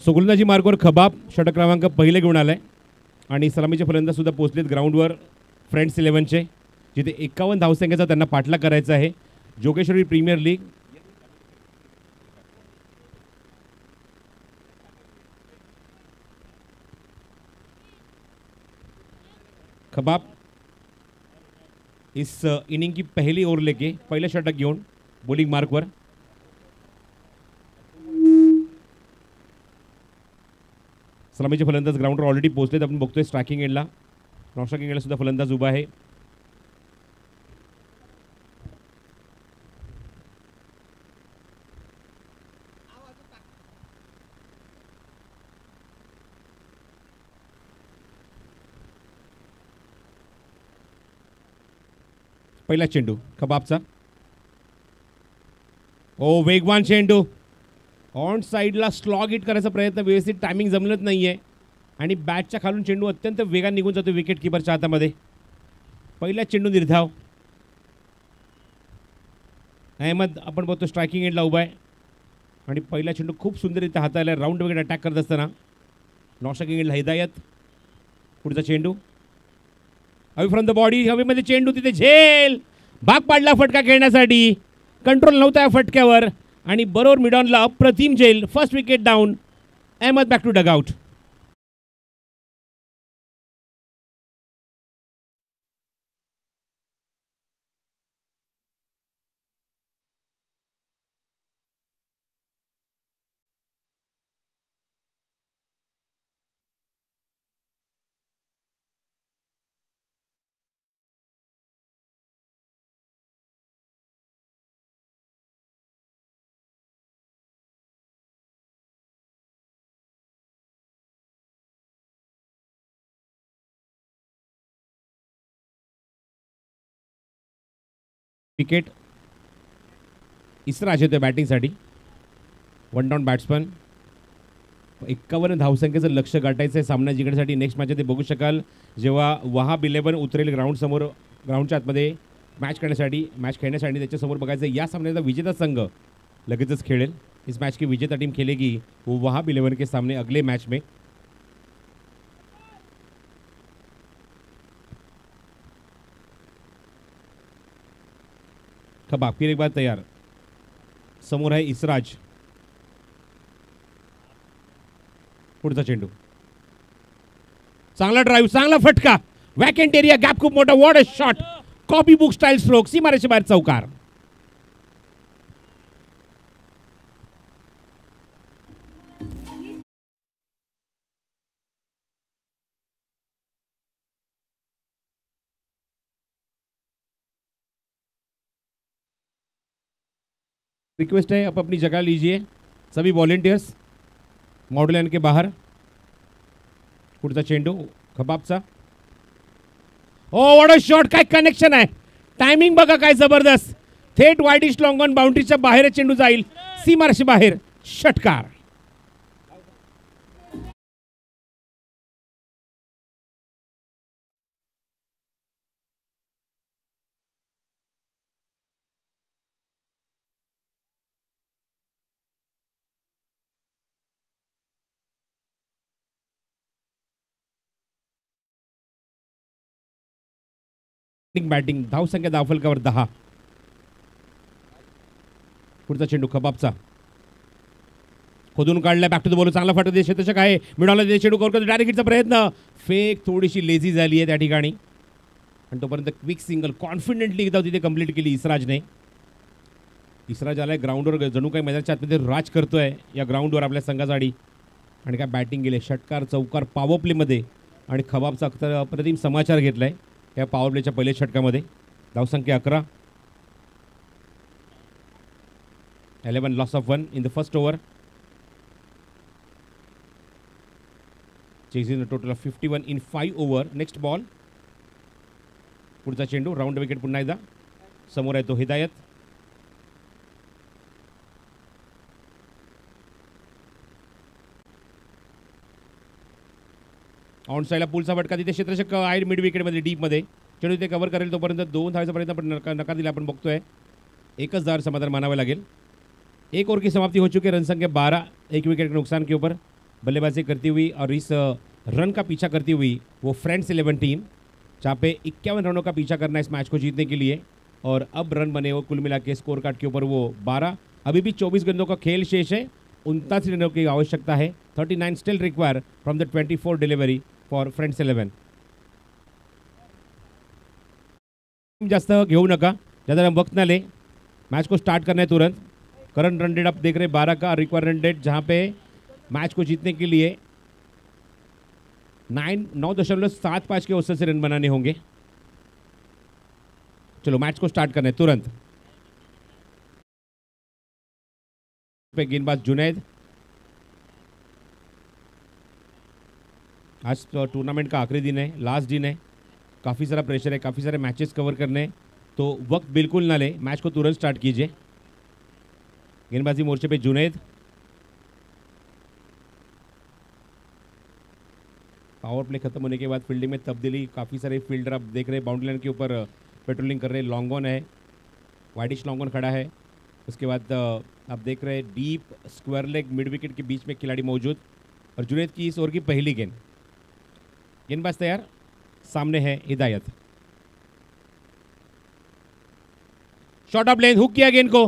सो गोलंदाजी मार्गवर खबाब षटक क्रमांक पहिले घेऊन आलाय. आणि सलामीचे फलंदाजसुद्धा ग्राउंडवर फ्रेंड्स इलेव्हनचे जिथे एकावन्न धावसंख्येचा त्यांना पाठलाग करायचा आहे. जोगेश्वरी प्रीमियर लीग खबाब इस uh, इनिंग की पहली ओवर लेके पहिलं षटक घेऊन बॉलिंग मार्कवर सलामीचे फलंदाज ग्राउंडवर ऑलरेडी पोहोचलेत. आपण बघतोय स्ट्रायकिंग एंडला नॉन स्ट्रायकिंग एंडला सुद्धा फलंदाज उभा आहे. पहिला चेंडू कबाबचा. ओ वेगवान चेंडू. ऑन साईडला स्लॉग हिट करायचा प्रयत्न व्यवस्थित टायमिंग जमलंच नाही आहे आणि बॅटच्या खालून चेंडू अत्यंत वेगाने निघून जातो विकेट किपरच्या हातामध्ये. पहिला चेंडू निर्धाव. अहमद आपण बघतो स्ट्रायकिंग एंडला उभा आहे. आणि पहिला चेंडू खूप सुंदररित्या हाताळला राऊंड वगैरे अटॅक करत असताना. नॉशकिंग एंडला हिदायत. पुढचा चेंडू. हवी फ्रॉम द बॉडी हवेमध्ये चेंडू तिथे झेल. भाग पाडला फटका खेळण्यासाठी. कंट्रोल नव्हता या फटक्यावर. आणि बरोबर मिडॉनला अप्रतिम झेल first wicket down Ahmed back to dugout wicket Israj येतोय बॅटिंगसाठी वन डाऊन बॅट्समन एक्कावन्न धावसंख्येचं लक्ष गाठायचं आहे सामना जिंकण्यासाठी. नेक्स्ट मॅच ते बघू शकाल. जेव्हा वहाब इलेवन उतरेल ग्राउंडसमोर ग्राउंडच्या आतमध्ये मॅच खेळण्यासाठी मॅच खेळण्यासाठी त्याच्यासमोर बघायचं या सामन्याचा विजेता संघ लगेचच खेळेल. इस मैच की विजेता टीम खेलेगी. वो वहाब इलेवन के सामने अगले मैच में. खबा फिर एक बार तैयार। समोर आहे इसराज। पुढचा चेंडू। चांगला ड्राईव्ह चांगला फटका। वॅकेंट एरिया गॅप खूप मोठा. What a shot copy book style stroke सीमारेच्या बाहेर चौकार. रिक्वेस्ट है, आप अपनी जगह लीजिए। सभी वॉलेंटियर्स मॉडल लाइन के बाहर। कुर्ता चेंडू खबाबचा oh what a shot connection आहे टायमिंग बघा ज़बरदस्त। थेट वाईडिश लॉंग ऑन बाउंड्रीच्या बाहेर चेंडू जाईल। सीमारशी बाहेर, षटकार। बॅटिंग धावसंख्या धावफलकावर दहा पुढचा चेंडू खबाबचा खोदून काढलाय. बॅक टू द बॉल चांगला फाटो देश शतशक आहे. मिळाला देश चेंडू कवर डायरेक्ट हिटचा प्रयत्न. फेक थोडीशी लेझी झाली आहे त्या ठिकाणी. आणि तोपर्यंत क्विक सिंगल कॉन्फिडेंटली एकदा तिथे कंप्लीट केली इसराजने. इसराज आलाय ग्राउंडवर जणू काही मैदानाच्या आतमध्ये राज करतोय. या ग्राउंडवर आपल्या संघासाठी. आणि काय बॅटिंग गेले षटकार चौकार पॉवर प्लेमध्ये आणि खबाबचा अख्तर अप्रतिम समाचार घेतलाय. या पॉवर प्लेच्या पहिल्या षटकामध्ये. धावसंख्या अकरा. Eleven loss of one in the first over chasing the total of fifty one in five over next ball पुढचा चेंडू राऊंड विकेट पुन्हा एकदा. समोर आहे तो हिदायत. ऑन साईडला पुलचा फटका तिथे क्षेत्रशक आहे मिड विकेटमध्ये डीपमध्ये चेंडू ते कव्हर करेल तोपर्यंत दोन धावायचा प्रयत्न पण नकार दिला, आपण बघतोय. एकच दार समाधान मानावं लागेल. एक ओवर की समाप्ति हो चुकी है रन संख्या बारह एक विकेट के नुकसान के ऊपर. बल्लेबाजी करती हुई और इस रन का पीछा करती हुई वो फ्रेंड्स इलेवन टीम जहाँ पे इक्यावन रनों का पीछा करना इस मैच को जीतने के लिए. और अब रन बने वो कुल मिला के स्कोर कार्ड के ऊपर वो बारह. अभी भी चौबीस गेंदों का खेल शेष है, उनतालीस रनों की आवश्यकता है. Thirty nine still require from the twenty four delivery for friends eleven जास्त घेऊ नका. ज़्यादा वक्त ना ले मैच को स्टार्ट करना है तुरंत. करंट रन रेट आप देख रहे हैं बारह का रिक्वायर रन रेट जहाँ पे मैच को जीतने के लिए नाइन नौ दशमलव सात पाँच के औसत से रन बनाने होंगे। चलो मैच को स्टार्ट करना है तुरंत। पे गेंदबाज जुनैद। आज तो टूर्नामेंट का आखिरी दिन है लास्ट दिन है। काफ़ी सारा प्रेशर है, काफ़ी सारे मैचेस कवर करने हैं। तो वक्त बिल्कुल ना ले मैच को तुरंत स्टार्ट कीजिए। गेंदबाजी मोर्चे पे जुनेद। पावर प्ले खत्म होने के बाद फील्डिंग में तब्दीली, काफ़ी सारे फील्डर आप देख रहे हैं बाउंड्री लाइन के ऊपर पेट्रोलिंग कर रहे हैं लॉन्ग ऑन है। वाइडिश लॉन्ग ऑन खड़ा है। उसके बाद आप देख रहे हैं deep square leg mid wicket के बीच में खिलाड़ी मौजूद। और जुनेद की इस ओवर की पहली गेंद। गेंदबाज तैयार। सामने है हिदायत। शॉर्ट ऑफ़ लेंथ हुक किया गेंद को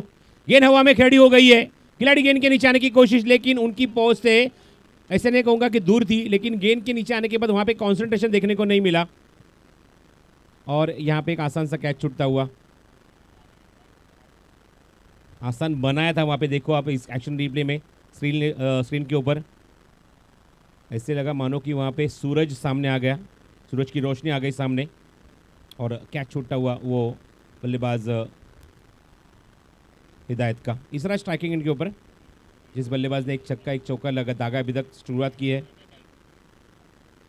गेंद हवा में खड़ी हो गई है। खिलाड़ी गेंद के नीचे आने की कोशिश, लेकिन उनकी पहुँच से ऐसे नहीं कहूँगा कि दूर थी, लेकिन गेंद के नीचे आने के बाद वहाँ पे कंसंट्रेशन देखने को नहीं मिला। और यहाँ पे एक आसान सा कैच छूटता हुआ। आसान बनाया था वहाँ पे, देखो आप इस एक्शन रिप्ले में स्क्रीन स्क्रीन के ऊपर। ऐसे लगा मानो कि वहाँ पे सूरज सामने आ गया। सूरज की रोशनी आ गई सामने। और कैच छूटता हुआ वो बल्लेबाज हिदायत का। इसरा स्ट्राइकिंग एंड के ऊपर, जिस बल्लेबाज ने एक छक्का, एक चौका, लगा दागा अभी तक शुरुआत की है।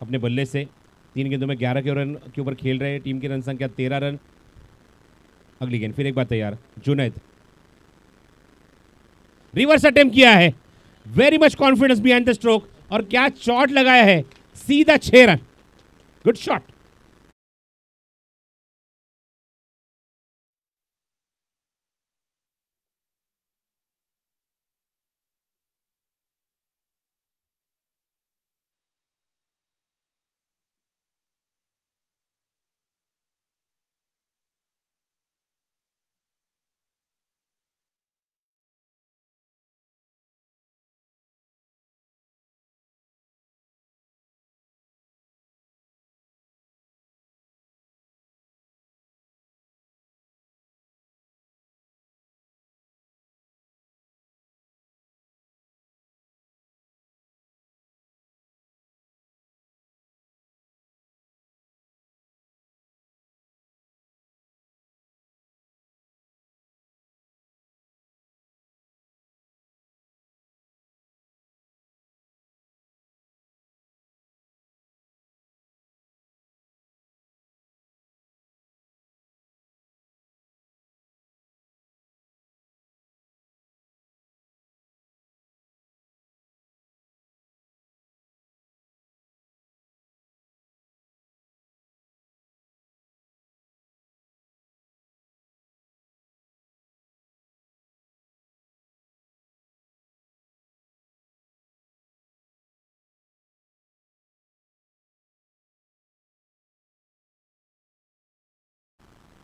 अपने बल्ले से तीन गेंदों में ग्यारह के रन के ऊपर खेल रहे हैं। टीम की रन संख्या तेरह रन। अगली गेंद, फिर एक बार तैयार। जुनैद। रिवर्स अटेम्प्ट किया है। Very much confidence behind the stroke और क्या शॉट लगाया है? सीधा छह रन। गुड शॉट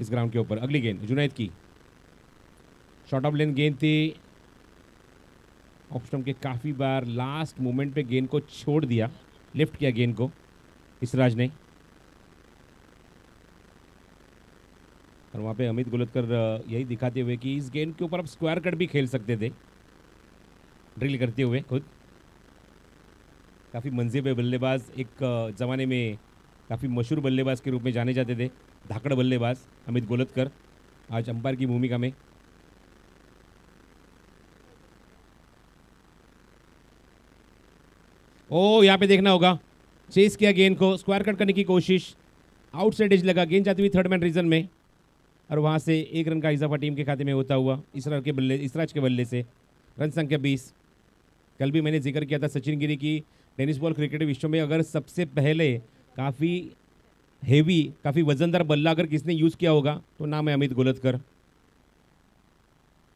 इस ग्राउंड के ऊपर। अगली गेंद, जुनैद की। शॉर्ट ऑफ़ लेंथ गेंद थी। स्टम्प के काफ़ी बार लास्ट मोमेंट पे गेंद को छोड़ दिया। लिफ्ट किया गेंद को। इसराज ने। और वहाँ पे अमित गोलतकर यही दिखाते हुए कि इस गेंद के ऊपर आप स्क्वायर कट भी खेल सकते थे। ड्रिल करते हुए खुद। काफ़ी मंजिल बल्लेबाज एक ज़माने में काफ़ी मशहूर बल्लेबाज के रूप में जाने जाते थे। धाकड़ बल्लेबाज अमित गोलतकर, आज अंपायर की भूमिका में। ओ, यहाँ पे देखना होगा। चेस किया गेंद को स्क्वायर कट करने की कोशिश। आउटसाइड एज लगा, गेंद जाती हुई थर्ड मैन रीजन में। और वहाँ से एक रन का इजाफा टीम के खाते में होता हुआ इसराज के बल्ले इसराज के बल्ले से। रन संख्या बीस। कल भी मैंने ज़िक्र किया था सचिन गिरी की। टेनिस बॉल क्रिकेट विश्व में अगर सबसे पहले काफ़ी हेवी, काफ़ी वजनदार बल्ला अगर किसने यूज़ किया होगा तो नाम है अमित गोलतकर।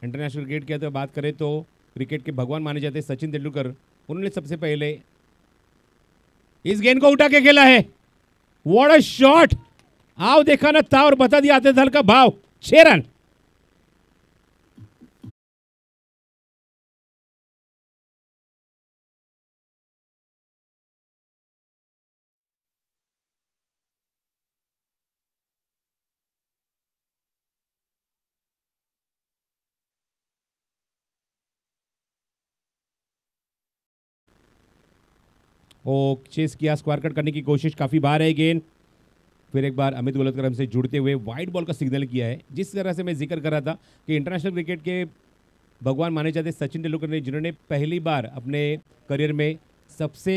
इंटरनेशनल क्रिकेट की अगर बात करें तो क्रिकेट के भगवान माने जाते सचिन तेंदुलकर। उन्होंने सबसे पहले इस गेंद को उठा के खेला है। वॉट अ शॉट आओ देखा ना था और बता दिया, आते थल का भाव। छह रन। ओ चेस किया स्क्वायर कट करने की कोशिश काफ़ी बार है गेंद फिर एक बार अमित गोलतकर हमसे जुड़ते हुए वाइट बॉल का सिग्नल किया है। जिस तरह से मैं ज़िक्र कर रहा था कि इंटरनेशनल क्रिकेट के भगवान माने जाते सचिन तेंदुलकर ने, जिन्होंने पहली बार अपने करियर में सबसे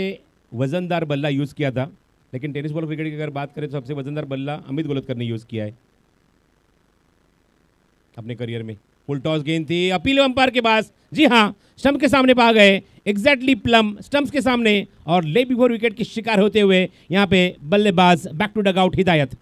वजनदार बल्ला यूज़ किया था, लेकिन टेनिस बॉल क्रिकेट की अगर बात करें तो सबसे वजनदार बल्ला अमित गोलतकर ने यूज़ किया है अपने करियर में। फुल टॉस गेंद थी। अपील अंपायर के पास, जी हाँ स्टम्प के सामने पा गए। एग्जैक्टली प्लम स्टम्प के सामने। और ले बिफोर विकेट की शिकार होते हुए यहाँ पे बल्लेबाज बैक टू डग आउट हिदायत।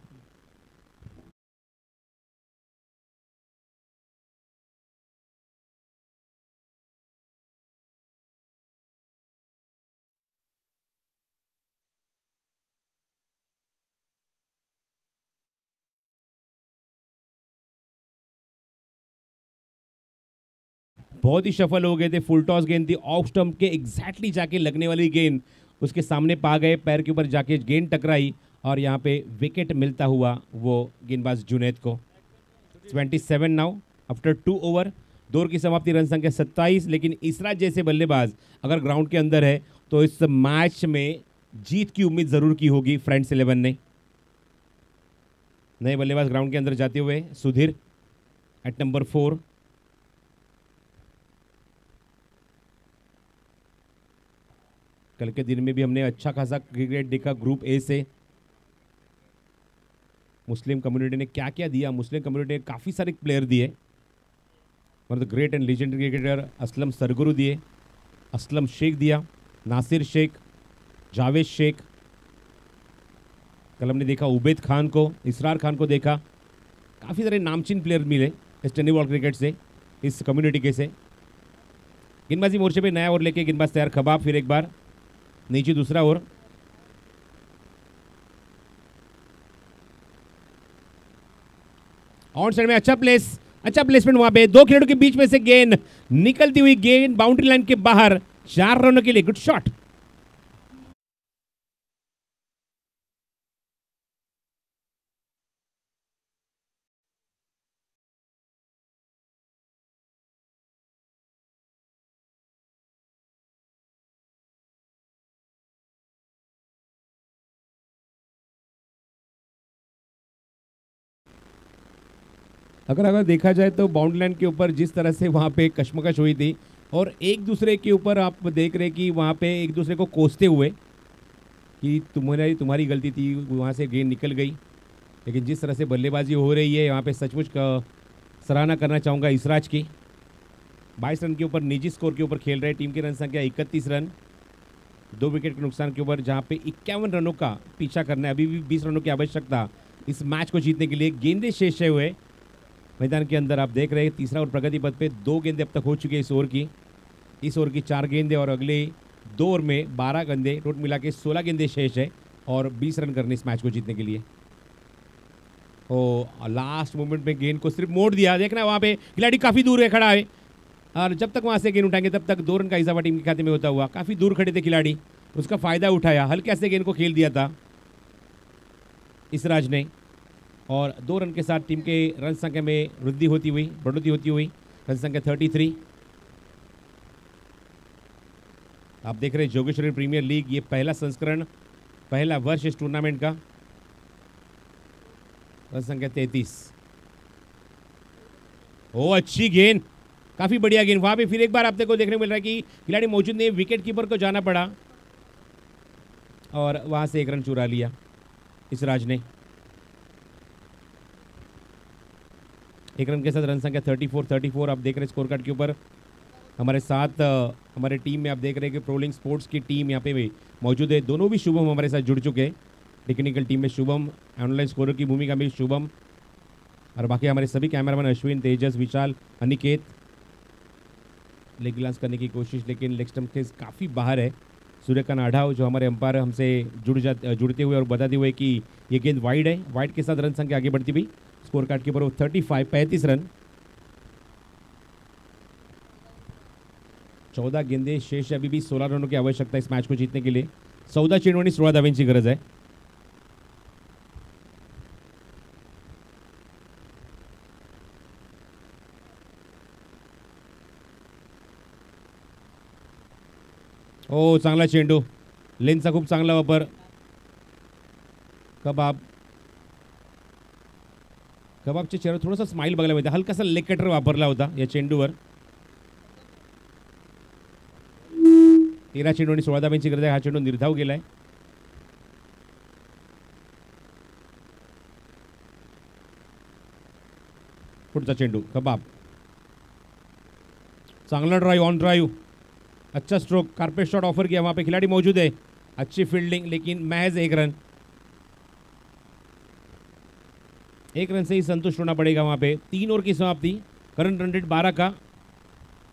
बहुत ही सफल हो गए थे फुल टॉस गेंद थी ऑफ़ स्टम्प के एग्जैक्टली जाके लगने वाली गेंद उसके सामने पा गए, पैर के ऊपर जाके गेंद टकराई और यहाँ पे विकेट मिलता हुआ वो गेंदबाज जुनेद को। 27 नाउ आफ्टर टू ओवर दौर की समाप्ति, रन संख्या 27 लेकिन इसरा जैसे बल्लेबाज अगर ग्राउंड के अंदर है तो इस मैच में जीत की उम्मीद ज़रूर की होगी फ्रेंड्स इलेवन ने। नए बल्लेबाज ग्राउंड के अंदर जाते हुए, सुधीर एट नंबर फोर कल के दिन में भी हमने अच्छा खासा क्रिकेट देखा ग्रुप ए से। मुस्लिम कम्युनिटी ने क्या क्या दिया? मुस्लिम कम्युनिटी ने काफ़ी सारे प्लेयर दिए। One of the great and legendary cricketer Aslam Sarguru दिए, असलम शेख दिया, नासिर शेख, जावेद शेख। कल हमने देखा उबैद खान को, इसरार खान को देखा। काफ़ी सारे नामचीन प्लेयर मिले इस टेनी बॉल क्रिकेट से, इस कम्युनिटी के से। गेंदबाजी मोर्चे पे नया और लेके गेंदबाज तैयार, खबाब फिर एक बार। नीचे दूसरा ओवर ऑन साइड में अच्छा प्लेस अच्छा प्लेसमेंट वहाँ पे। दो खिलाड़ियों के बीच में से गेंद निकलती हुई गेंद बाउंड्री लाइन के बाहर। चार रनों के लिए गुड शॉट अगर अगर देखा जाए तो बाउंड्री लाइन के ऊपर जिस तरह से वहाँ पे कश्मकश हुई थी और एक दूसरे के ऊपर आप देख रहे कि वहाँ पे एक दूसरे को कोसते हुए कि तुम्हारी तुम्हारी गलती थी, वहाँ से गेंद निकल गई। लेकिन जिस तरह से बल्लेबाजी हो रही है, यहाँ पे सचमुच सराहना करना चाहूँगा इसराज की। बाईस रन के ऊपर, निजी स्कोर के ऊपर खेल रहे टीम की रन संख्या इकतीस रन। दो विकेट के नुकसान के ऊपर जहाँ पे इक्यावन रनों का पीछा करना है। अभी भी बीस रनों की आवश्यकता इस मैच को जीतने के लिए। गेंदे शेष हुए। मैदान के अंदर आप देख रहे हैं, तीसरा और प्रगति पथ पे दो गेंदे अब तक हो चुकी है इस ओवर की। इस ओवर की चार गेंदे और अगले दो ओवर में बारह गेंदे टोट मिला के सोलह गेंदे शेष है और बीस रन करने इस मैच को जीतने के लिए। ओ लास्ट मोमेंट में गेंद को सिर्फ़ मोड़ दिया। देखना वहाँ पे खिलाड़ी काफ़ी दूर है, खड़ा है। और जब तक वहाँ से गेंद उठाएँगे, तब तक दो रन का इजाफा टीम के खाते में होता हुआ। काफ़ी दूर खड़े थे खिलाड़ी, उसका फ़ायदा उठाया। हल्के से गेंद को खेल दिया था। इस राज ने और दो रन के साथ टीम के रन संख्या में वृद्धि होती हुई, बढ़ोतरी होती हुई, रन संख्या थर्टी थ्री आप देख रहे हैं जोगेश्वरी प्रीमियर लीग, ये पहला संस्करण, पहला वर्ष इस टूर्नामेंट का। रन संख्या तैतीस। ओ, अच्छी गेंद, काफ़ी बढ़िया गेंद। वहाँ पे फिर एक बार आपने को देखने को मिल रहा है कि खिलाड़ी मौजूद नहीं विकेट कीपर को जाना पड़ा और वहाँ से एक रन चुरा लिया, इस राज ने। एक रन के साथ रन संख्या 34 34 आप देख रहे हैं स्कोर कार्ड के ऊपर। हमारे साथ हमारे टीम में आप देख रहे हैं कि प्रोलिंग स्पोर्ट्स की टीम यहाँ पे भी मौजूद है। दोनों भी शुभम हमारे साथ जुड़ चुके हैं। टेक्निकल टीम में शुभम ऑनलाइन स्कोरर की भूमिका में शुभम। और बाकी हमारे सभी cameraman Ashwin, Tejas, Vishal, Aniket. Leg glance करने की कोशिश, लेकिन लेग स्टम्प के काफ़ी बाहर है। सूर्यकांत आढ़ाव, जो हमारे अंपायर हमसे जुड़ जा, जुड़ते हुए और बताते हुए कि ये गेंद वाइड है। वाइड के साथ रन संख्या आगे बढ़ती हुई। स्कोर कार्ड के ऊपर थर्टी फाइव पैंतीस रन. चौदह गेंदे शेष अभी भी सोलह रनों की आवश्यकता है इस मैच को जीतने के लिए. चौदा चेंडू सोलह सोळा धाव्यांची गरज आहे. हो चांगला चेंडू. लेनचा खूप चांगला वापर. कबाब. कबाबच्या चेहऱ्यावर थोडंसं स्माईल बघायला मिळते. हलकासा लेग कटर वापरला होता या चेंडूवर. तेरा चेंडू आणि सोळा धाब्यांची गरज आहे. हा चेंडू निर्धाव गेलाय. पुढचा चेंडू कबाब. चांगला ड्राईव्ह ऑन ड्राईव्ह अच्छा स्ट्रोक कार्पेट शॉट ऑफर किया वहाँ पे खिलाड़ी मौजूद है अच्छी फील्डिंग लेकिन महज एक रन एक रन से ही संतुष्ट होना पड़ेगा वहाँ पे। तीन ओवर की समाप्ति करंट रन रेट बारह का।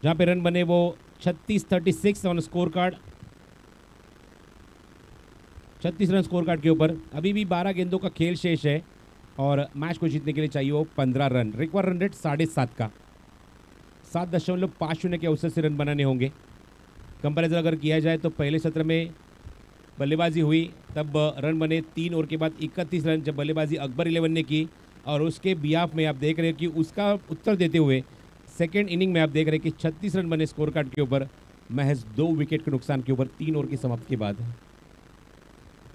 जहाँ पे रन बने वो छत्तीस thirty six on score card छत्तीस रन स्कोर कार्ड के ऊपर। अभी भी बारह गेंदों का खेल शेष है और मैच को जीतने के लिए चाहिए वो पंद्रह रन। रिक्वायर रन रेट साढ़े सात का। सात दशमलव पाँच शून्य के अवसर से रन बनाने होंगे। कंपेरिजन अगर किया जाए तो पहले सत्र में बल्लेबाजी हुई, तब रन बने तीन ओवर के बाद इकतीस रन, जब बल्लेबाजी अकबर इलेवन ने की और उसके बियाफ में आप देख रहे हैं कि उसका उत्तर देते हुए सेकेंड इनिंग में आप देख रहे हैं कि 36 रन बने स्कोर कार्ड के ऊपर। महज दो विकेट के नुकसान के ऊपर तीन ओवर की समाप्ति के बाद।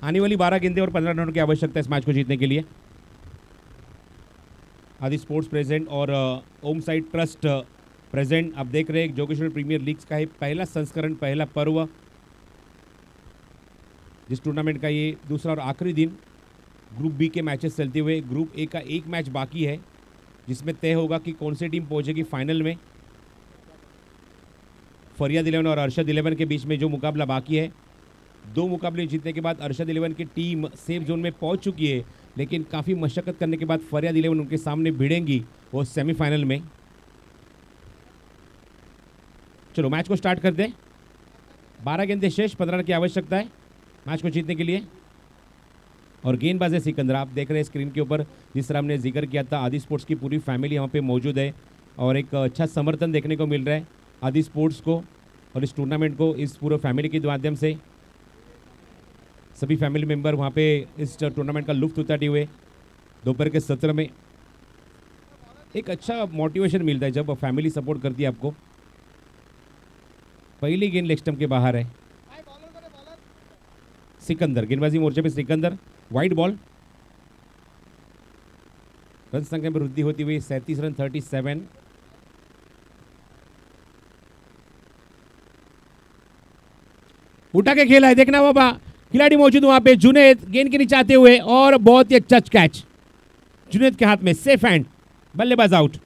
आने वाली 12 गेंदे और 15 रनों की आवश्यकता है इस मैच को जीतने के लिए। आदि स्पोर्ट्स प्रेजेंट और ओम साइड ट्रस्ट प्रेजेंट। आप देख रहे हैं जोगेश्वर प्रीमियर लीग्स का ये पहला संस्करण, पहला पर्व। जिस टूर्नामेंट का ये दूसरा और आखिरी दिन ग्रुप बी के मैचेस चलते हुए ग्रुप ए का एक मैच बाकी है, जिसमें तय होगा कि कौन सी टीम पहुंचेगी फाइनल में। फरियाद इलेवन और अरशद इलेवन के बीच में जो मुकाबला बाकी है, दो मुकाबले जीतने के बाद अरशद इलेवन की टीम सेफ़ जोन में पहुँच चुकी है, लेकिन काफ़ी मशक्क़त करने के बाद फरियाद इलेवन उनके सामने भिड़ेंगी वो सेमीफाइनल में। चलो मैच को स्टार्ट कर दें बारह गेंदे शेष, पंद्रह की आवश्यकता है मैच को जीतने के लिए। और गेंदबाज है सिकंदर। आप देख रहे हैं स्क्रीन के ऊपर, जिस तरह हमने ज़िक्र किया था, आदि स्पोर्ट्स की पूरी फैमिली यहाँ पे मौजूद है और एक अच्छा समर्थन देखने को मिल रहा है आदि स्पोर्ट्स को और इस टूर्नामेंट को इस पूरे फैमिली के माध्यम से। सभी फैमिली मेंबर वहाँ पे इस टूर्नामेंट का लुफ्त उतारते हुए दोपहर के सत्र में। एक अच्छा मोटिवेशन मिलता है जब फैमिली सपोर्ट करती है आपको। पहली गेंद लेग स्टंप के बाहर है। सिकंदर, गेंदबाजी मोर्चे पे सिकंदर। वाइट बॉल रन संख्या में वृद्धि होती हुई सैंतीस रन थर्टी सेवन उठा के खेला है, देखना बाबा। खिलाड़ी मौजूद वहाँ पे, जुनेद गेंद के नीचे आते हुए, और बहुत ही अच्छा कैच जुनेद के हाथ में सेफ़ हैंड बल्लेबाज आउट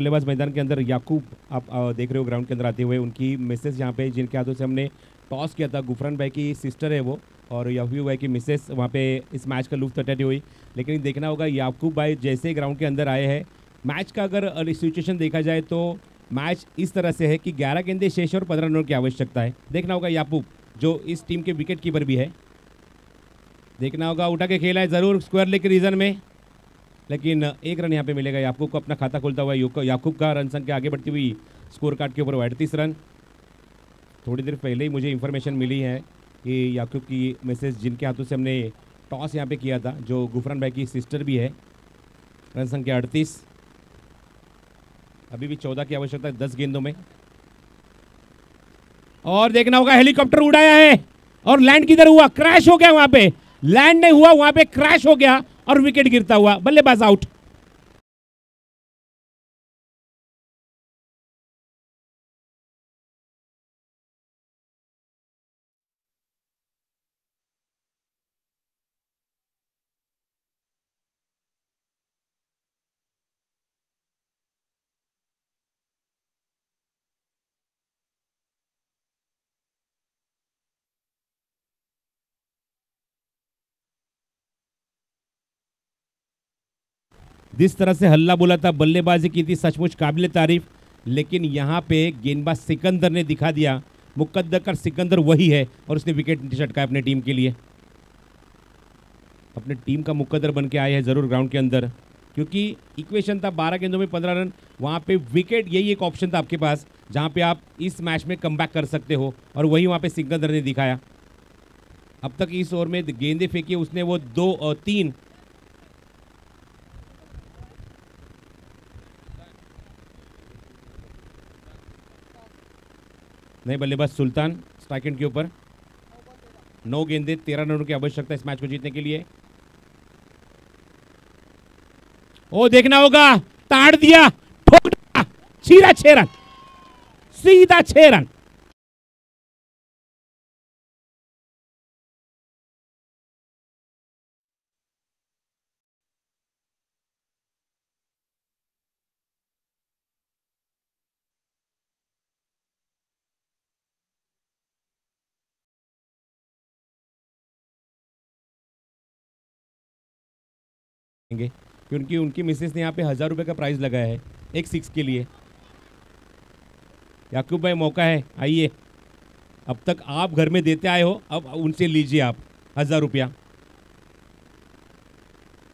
बल्लेबाज मैदान के अंदर याकूब, आप देख रहे हो ग्राउंड के अंदर आते हुए, उनकी मिसेस यहाँ पे, जिनके हाथों से हमने टॉस किया था। गुफरान भाई की सिस्टर है वो और याकूब भाई की मिसेस वहाँ पे इस मैच का लुफ्त उठाती हुई। लेकिन देखना होगा, याकूब भाई जैसे ग्राउंड के अंदर आए हैं मैच का अगर सिचुएशन देखा जाए तो मैच इस तरह से है कि ग्यारह गेंदे शेष और पंद्रह रनों की आवश्यकता है। देखना होगा याकूब, जो इस टीम के विकेट कीपर भी है। देखना होगा, उठा के खेला है, ज़रूर स्क्वायर लेग रीजन में। लेकिन, एक रन यहाँ पे मिलेगा। याकूब को अपना खाता खुलता हुआ याकूब का रन संख्या आगे बढ़ती हुई स्कोर कार्ड के ऊपर अड़तीस रन। थोड़ी देर पहले ही मुझे इन्फॉर्मेशन मिली है कि याकूब की मैसेज जिनके हाथों से हमने टॉस यहाँ पे किया था, जो गुफरान भाई की सिस्टर भी है, रन संख्या अड़तीस। अभी भी चौदह की आवश्यकता है दस गेंदों में। और देखना होगा हेलीकॉप्टर उड़ाया है और लैंड किधर हुआ? क्रैश हो गया वहाँ पे। लैंड नहीं हुआ, वहाँ पे क्रैश हो गया। और विकेट गिरता हुआ बल्लेबाज आउट जिस तरह से हल्ला बोला था, बल्लेबाजी की थी, सचमुच काबिल तारीफ़। लेकिन यहाँ पे गेंदबाज सिकंदर ने दिखा दिया, मुकद्दर सिकंदर वही है और उसने विकेट चटका अपने टीम के लिए। अपने टीम का मुकद्दर बन के आए हैं ज़रूर ग्राउंड के अंदर, क्योंकि इक्वेशन था बारह गेंदों में पंद्रह रन, वहाँ पे विकेट यही एक ऑप्शन था आपके पास, जहाँ पे आप इस मैच में कम कर सकते हो, और वही वहाँ पे सिकंदर ने दिखाया। अब तक इस ओवर में गेंदे फेंकी, उसने वो दो तीन नए बल्लेबाज सुल्तान स्ट्राइकेंड के ऊपर। नौ गेंदे, तेरह रनों की आवश्यकता इस मैच को जीतने के लिए। ओ, देखना होगा। ताड़ दिया, ठोक सीधा छह रन, सीधा छह रन। देंगे क्योंकि उनकी मिसेस ने यहाँ पे हज़ार रुपये का प्राइज़ लगाया है, एक सिक्स के लिए। याकूब भाई, मौका है, आइए। अब तक आप घर में देते आए हो, अब उनसे लीजिए आप, हज़ार रुपया।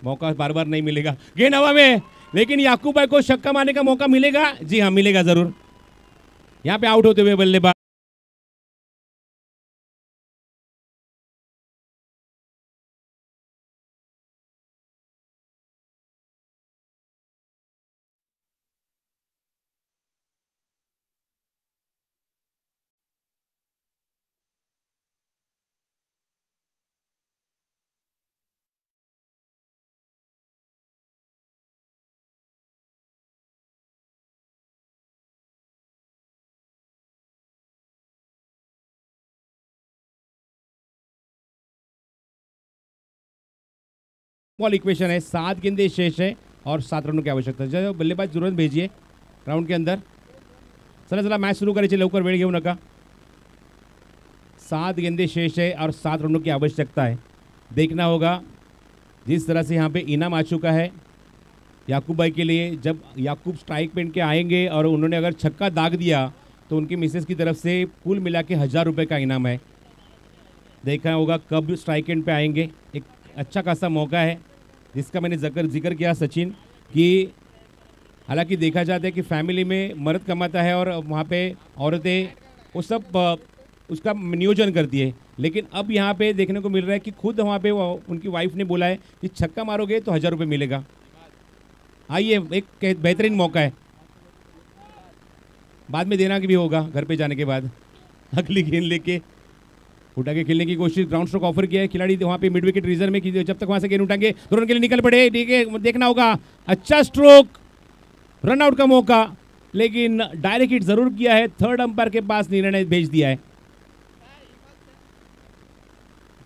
मौका बार बार नहीं मिलेगा। गेंद हवा में, लेकिन याकूब भाई को छक्का मारने का मौका मिलेगा? जी हाँ मिलेगा ज़रूर। यहाँ पे आउट होते हुए बल्लेबाज। बॉल इक्वेशन है, सात गेंदे शेष है और सात रनों की आवश्यकता है। बल्लेबाज तुरंत भेजिए राउंड के अंदर। चला चला मॅच सुरू करायची लवकर वेळ घेऊ नका। सात गेंदे शेष है और सात रनों की आवश्यकता है। देखना होगा, जिस तरह से यहाँ पे इनाम आ चुका है, याकूब भाई के लिए, जब याकूब स्ट्राइक पेंट के आएँगे और उन्होंने अगर छक्का दाग दिया तो उनकी मिसेस की तरफ़ से कुल मिला के हज़ार रुपये का इनाम है। देखना होगा, कब स्ट्राइक एंड पे आएँगे, एक अच्छा खासा मौका है, जिसका मैंने ज़िक्र ज़िक्र किया सचिन, कि हालाँकि देखा जाता है कि फैमिली में मर्द कमाता है और वहाँ पे औरतें, वो सब उसका नियोजन करती है। लेकिन अब यहाँ पे देखने को मिल रहा है कि खुद वहाँ पे उनकी वाइफ ने बोला है कि छक्का मारोगे तो हज़ार रुपये मिलेगा। आइए, एक बेहतरीन मौका है। बाद में देना भी होगा, घर पे जाने के बाद। अगली गेंद लेके उठा के खेलने की कोशिश ग्राउंड स्ट्रोक ऑफ़र किया है। खिलाड़ी वहाँ पे मिड विकेट रिज़र्व में की जब तक वहाँ से गेंद उठाएँगे तो रन के लिए निकल पड़े। ठीक है देखना होगा। अच्छा स्ट्रोक रन आउट का मौका, लेकिन डायरेक्ट हिट ज़रूर किया है। थर्ड अंपायर के पास निर्णय भेज दिया है।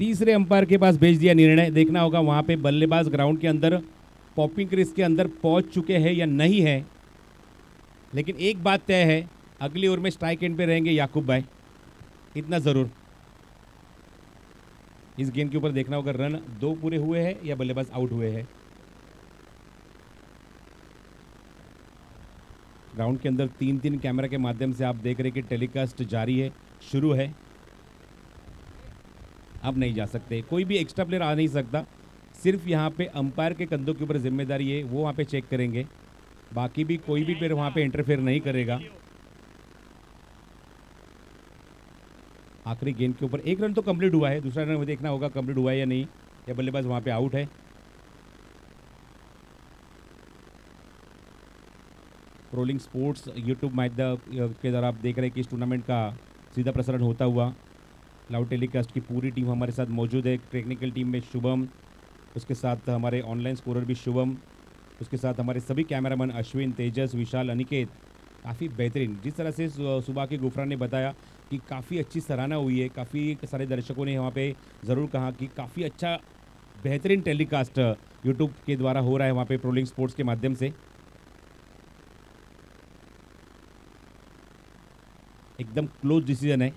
तीसरे अंपायर के पास भेज दिया निर्णय। देखना होगा, वहाँ पे बल्लेबाज ग्राउंड के अंदर पॉपिंग क्रिस के अंदर पहुँच चुके हैं या नहीं है। लेकिन एक बात तय है, अगली ओवर में स्ट्राइक एंड पे रहेंगे याकूब भाई। इतना ज़रूर। इस गेंद के ऊपर देखना होगा, रन दो पूरे हुए हैं या बल्लेबाज आउट हुए हैं। ग्राउंड के अंदर तीन तीन कैमरा के माध्यम से आप देख रहे कि टेलीकास्ट जारी है, शुरू है। अब नहीं जा सकते। कोई भी एक्स्ट्रा प्लेयर आ नहीं सकता। सिर्फ़ यहाँ पे अंपायर के कंधों के ऊपर ज़िम्मेदारी है, वो वहाँ पे चेक करेंगे। बाकी भी कोई भी प्लेयर वहाँ पे इंटरफेयर नहीं करेगा। आखिरी गेंद के ऊपर। एक रन तो कंप्लीट हुआ है, दूसरा रन देखना होगा कंप्लीट हुआ है या नहीं। या बल्लेबाज वहाँ पे आउट है। रोलिंग स्पोर्ट्स यूट्यूब द के द्वारा आप देख रहे हैं कि इस टूर्नामेंट का सीधा प्रसारण होता हुआ लाउड टेलीकास्ट की पूरी टीम हमारे साथ मौजूद है। टेक्निकल टीम में शुभम, उसके साथ हमारे ऑनलाइन स्कोरर भी शुभम, उसके साथ हमारे सभी कैमरामैन अश्विन, तेजस, विशाल, अनिकेत काफ़ी बेहतरीन। जिस तरह से सुबह के गुफरा ने बताया कि काफ़ी अच्छी सराहना हुई है, काफ़ी सारे दर्शकों ने वहाँ पे ज़रूर कहा कि काफ़ी अच्छा बेहतरीन टेलीकास्ट यूट्यूब के द्वारा हो रहा है वहाँ पे प्रोलिंग स्पोर्ट्स के माध्यम से। एकदम क्लोज डिसीज़न है।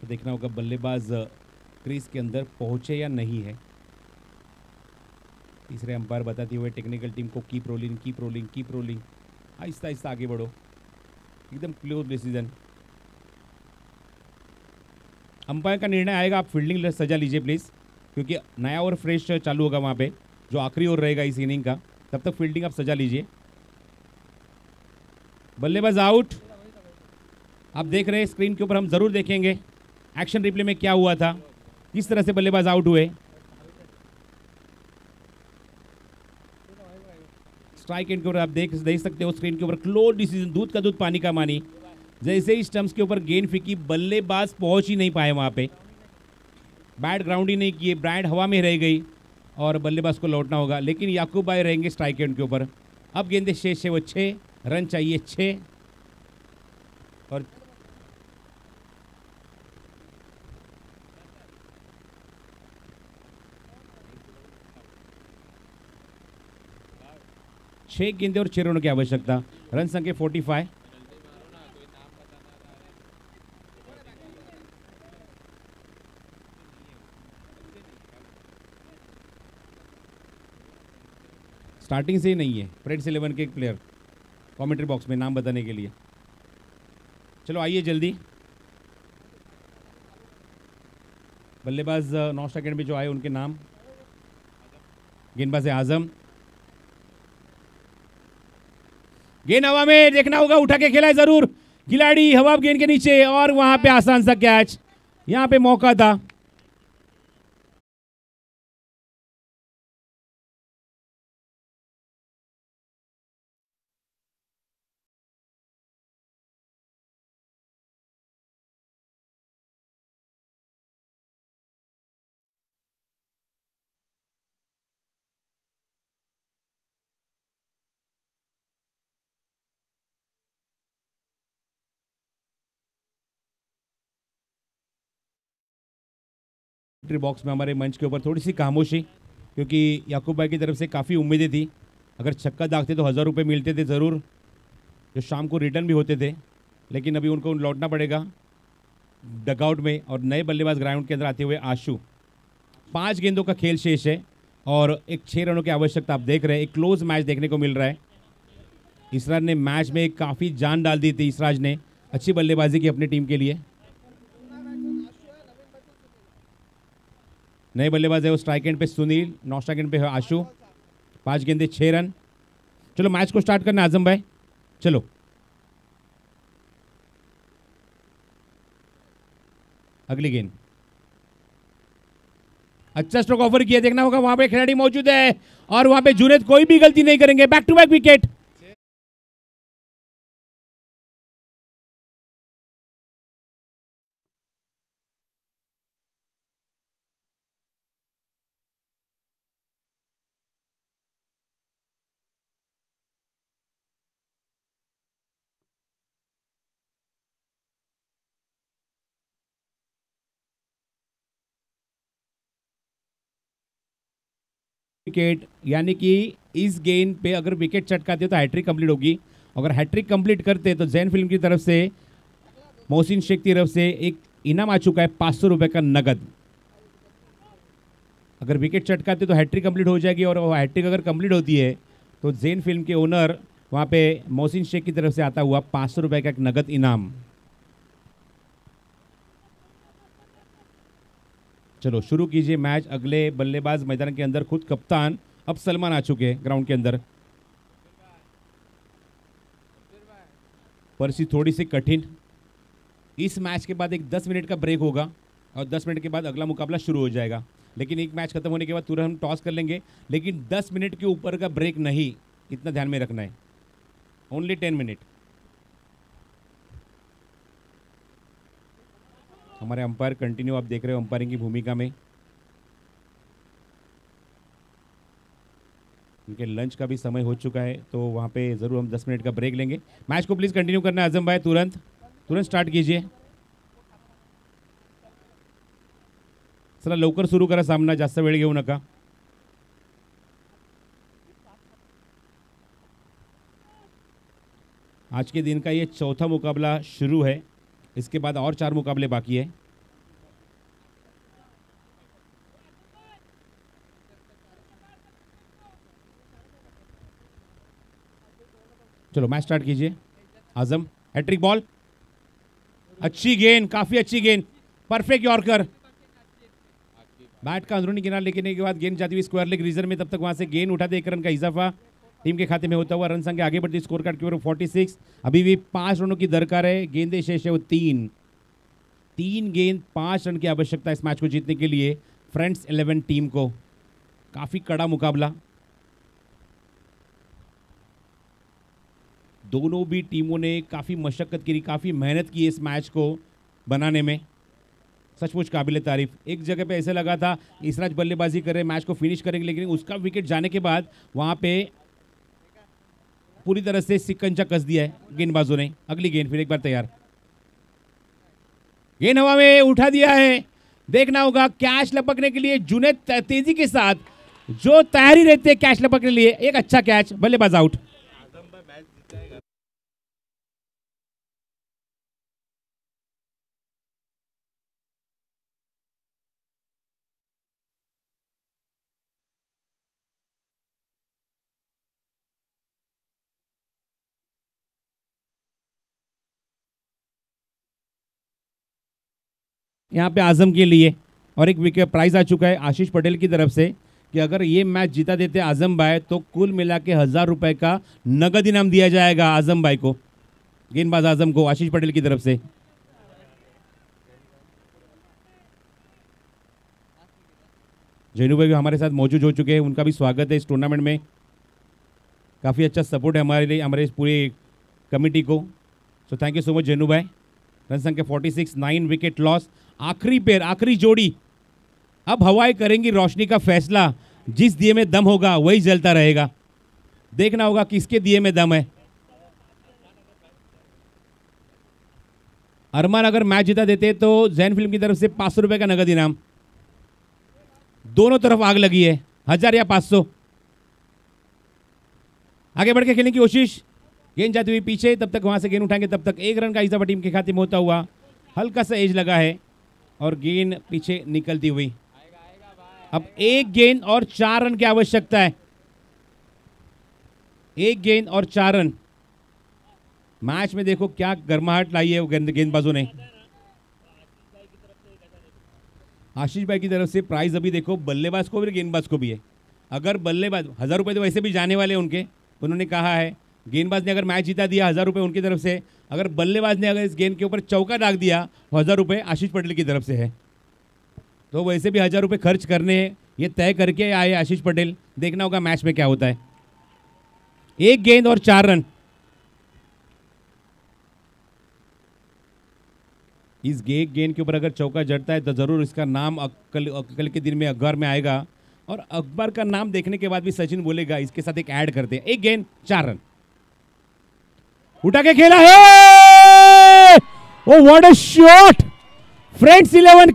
तो देखना होगा बल्लेबाज क्रीज के अंदर पहुँचे या नहीं है। तीसरे अंपायर बताते हुए टेक्निकल टीम को keep rolling keep rolling keep rolling आहिस्ता आहिस्ता आगे बढ़ो। एकदम क्लोज डिसीज़न अंपायर का निर्णय आएगा, आप फील्डिंग सजा लीजिए प्लीज़ क्योंकि नया ओवर फ्रेश चालू होगा वहाँ पे, जो आखिरी ओवर रहेगा इस इनिंग का, तब तक फील्डिंग आप सजा लीजिए। बल्लेबाज आउट आप देख रहे हैं स्क्रीन के ऊपर हम ज़रूर देखेंगे एक्शन रिप्ले में क्या हुआ था, किस तरह से बल्लेबाज आउट हुए। स्ट्राइक एंड के ऊपर आप देख देख सकते हो स्क्रीन के ऊपर क्लोज डिसीज़न दूध का दूध, पानी का मानी जैसे ही स्टम्प्स के ऊपर गेंद फेंकी, बल्लेबाज पहुँच ही नहीं पाए वहाँ पे। बैट ग्राउंड ही नहीं किए ब्रांड हवा में रह गई और बल्लेबाज को लौटना होगा। लेकिन याकूब भाई रहेंगे स्ट्राइक एंड के ऊपर। अब गेंदे छः छः वो छः रन चाहिए छः और छः गेंदे और छः रनों की आवश्यकता। रन संख्या फोर्टी फाइव स्टार्टिंग से ही नहीं है। फ्रेंड्स इलेवन के एक प्लेयर कमेंट्री बॉक्स में नाम बताने के लिए। चलो आइए जल्दी। बल्लेबाज नौ सेकेंड में जो आए, उनके नाम। गेंदबाज आज़म। गेंद हवा में देखना होगा, उठा के खेला है ज़रूर। खिलाड़ी हवा गेंद के नीचे और वहाँ पे आसान सा कैच यहाँ पे मौका था। एंट्री बॉक्स में हमारे मंच के ऊपर थोड़ी सी खामोशी, क्योंकि याकूब भाई की तरफ़ से काफ़ी उम्मीदें थी। अगर छक्का दागते तो हज़ार रुपये मिलते थे ज़रूर, जो शाम को रिटर्न भी होते थे, लेकिन अभी उनको लौटना पड़ेगा। डगआउट में और नए बल्लेबाज ग्राउंड के अंदर आते हुए आशु पाँच गेंदों का खेल शेष है और एक छः रनों की आवश्यकता आप देख रहे हैं, एक क्लोज मैच देखने को मिल रहा है। इसराज ने मैच में काफ़ी जान डाल दी थी इसराज ने, अच्छी बल्लेबाजी की अपनी टीम के लिए। नए बल्लेबाज है वो स्ट्राइक एंड पे सुनील नौ स्ट्राइक एंड पे है आशु। पाँच गेंदे छः रन। चलो मैच को स्टार्ट करना, आज़म भाई। चलो। अगली गेंद। अच्छा स्ट्रोक ऑफ़र किया, देखना होगा, वहाँ पे खिलाड़ी मौजूद है। और वहाँ पे जुनेद कोई भी गलती नहीं करेंगे। Back to back wicket wicket यानी कि इस गेंद पे अगर विकेट चटकाते तो हैट्रिक कंप्लीट होगी। अगर हैट्रिक कंप्लीट करते तो जैन फ़िल्म की तरफ़ से, मोहसिन शेख की तरफ़ से एक इनाम आ चुका है पाँच सौ का नगद। अगर विकेट चटकाते तो हैट्रिक कंप्लीट हो जाएगी और हैट्रिक अगर कंप्लीट होती है तो जैन फ़िल्म के ओनर वहाँ पे मोहसिन शेख की तरफ़ से आता हुआ पाँच सौ का एक नगद इनाम। चलो, शुरू कीजिए मैच। अगले बल्लेबाज मैदान के अंदर खुद कप्तान अब सलमान आ चुके हैं ग्राउंड के अंदर। परिस्थिति थोड़ी सी कठिन। इस मैच के बाद एक 10 मिनट का ब्रेक होगा और 10 मिनट के बाद अगला मुकाबला शुरू हो जाएगा। लेकिन एक मैच खत्म होने के बाद तुरंत हम टॉस कर लेंगे। लेकिन 10 मिनट के ऊपर का ब्रेक नहीं, इतना ध्यान में रखना है। Only 10 minute. हमारे अंपायर कंटिन्यू आप देख रहे हो अंपायरिंग की भूमिका में। उनके लंच का भी समय हो चुका है तो वहाँ पे ज़रूर हम 10 मिनट का ब्रेक लेंगे। मैच को प्लीज़ कंटिन्यू करना, आज़म भाई, तुरंत। तुरंत स्टार्ट कीजिए। चला लवकर सुरू करा सामना, जास्त वेळ घेऊ नका। आज के दिन का ये चौथा मुकाबला शुरू है। इसके बाद और चार मुकाबले बाकी है। चलो मैच स्टार्ट कीजिए। आज़म हैट्रिक बॉल अच्छी गेंद, काफ़ी अच्छी गेंद। परफेक्ट यॉर्कर बैट का अंदरूनी किनारा लेने के बाद गेंद जाती हुई स्क्वायर लेग रीजन में तब तक वहाँ से गेंद उठा दे एक रन का इजाफा। टीम के खाते में होता हुआ रन संख्या आगे बढ़ती स्कोर कार्ड की ओर 46 अभी भी पाँच रनों की दरकार है, गेंदे शेष है वो तीन। तीन गेंद, पाँच रन की आवश्यकता इस मैच को जीतने के लिए फ्रेंड्स इलेवन टीम को। काफ़ी कड़ा मुकाबला। दोनों भी टीमों ने काफ़ी मशक्क़त की, काफ़ी मेहनत की इस मैच को बनाने में। सचमुच काबिल तारीफ़। एक जगह पे ऐसे लगा था, इसराज बल्लेबाजी कर मैच को फिनिश करेंगे, लेकिन उसका विकेट जाने के बाद वहाँ पे पूरी तरह से सिकंजा कस दिया है गेंदबाजों ने। अगली गेंद, फिर एक बार तैयार। गेंद हवा में उठा दिया है। देखना होगा कैश लपकने के लिए जुनेद तेज़ी के साथ, जो तैयारी रहती है कैच लपकने लिए, एक अच्छा कैच, बल्लेबाज आउट। यहाँ पे आज़म के लिए। और एक विकेट प्राइज आ चुका है आशीष पटेल की तरफ़ से कि अगर ये मैच जीता देते आज़म भाई तो कुल मिला के हज़ार रुपये का नगद इनाम दिया जाएगा आज़म भाई को। गेंदबाज आज़म को आशीष पटेल की तरफ़ से। जैनू भाई भी हमारे साथ मौजूद हो चुके हैं, उनका भी स्वागत है इस टूर्नामेंट में। काफ़ी अच्छा सपोर्ट है हमारे लिए, हमारे इस पूरी कमिटी को। So thank you so much Jainu भाई। रन संख्या 46 नाइन विकेट लॉस आखिरी पेयर आखिरी जोड़ी। अब हवाएँ करेंगी रोशनी का फैसला। जिस दिए में दम होगा, वही जलता रहेगा। देखना होगा किसके दिए में दम है। अरमान अगर मैच जिता देते तो जैन फ़िल्म की तरफ़ से पाँच सौ रुपये का नगद इनाम। दोनों तरफ़ आग लगी है। हज़ार या पाँच सौ। आगे बढ़ के खेलने की कोशिश। गेंद जाती हुई पीछे, तब तक वहाँ से गेंद उठाएँगे, तब तक एक रन का इजाफा टीम के खाते में होता हुआ हल्का सा एज लगा है। और गेंद पीछे निकलती हुई। अब एक गेंद और चार रन की आवश्यकता है। एक गेंद और चार रन। मैच में देखो क्या गर्माहट लाई है गेंदबाजों ने। आशीष भाई की तरफ़ से प्राइस अभी देखो, बल्लेबाज को भी गेंदबाज को भी है। अगर बल्लेबाज, हज़ार रुपये तो वैसे भी जाने वाले उनके। उन्होंने कहा है, गेंदबाज ने अगर मैच जीता दिया हज़ार रुपये उनकी तरफ़ से अगर बल्लेबाज ने अगर इस गेंद के ऊपर चौका डाक दिया हज़ार रुपये आशीष पटेल की तरफ़ से है। तो वैसे भी हज़ार रुपये खर्च करने हैं, ये तय करके आए आशीष पटेल। देखना होगा मैच में क्या होता है। एक गेंद और चार रन। इस गे गेंद के ऊपर अगर चौका जड़ता है तो ज़रूर इसका नाम कल कल के दिन में अखबार में आएगा। और अखबार का नाम देखने के बाद भी सचिन बोलेगा, इसके साथ एक ऐड करते हैं। एक गेंद, चार रन। उठा के खेला है। ओ what a shot friends eleven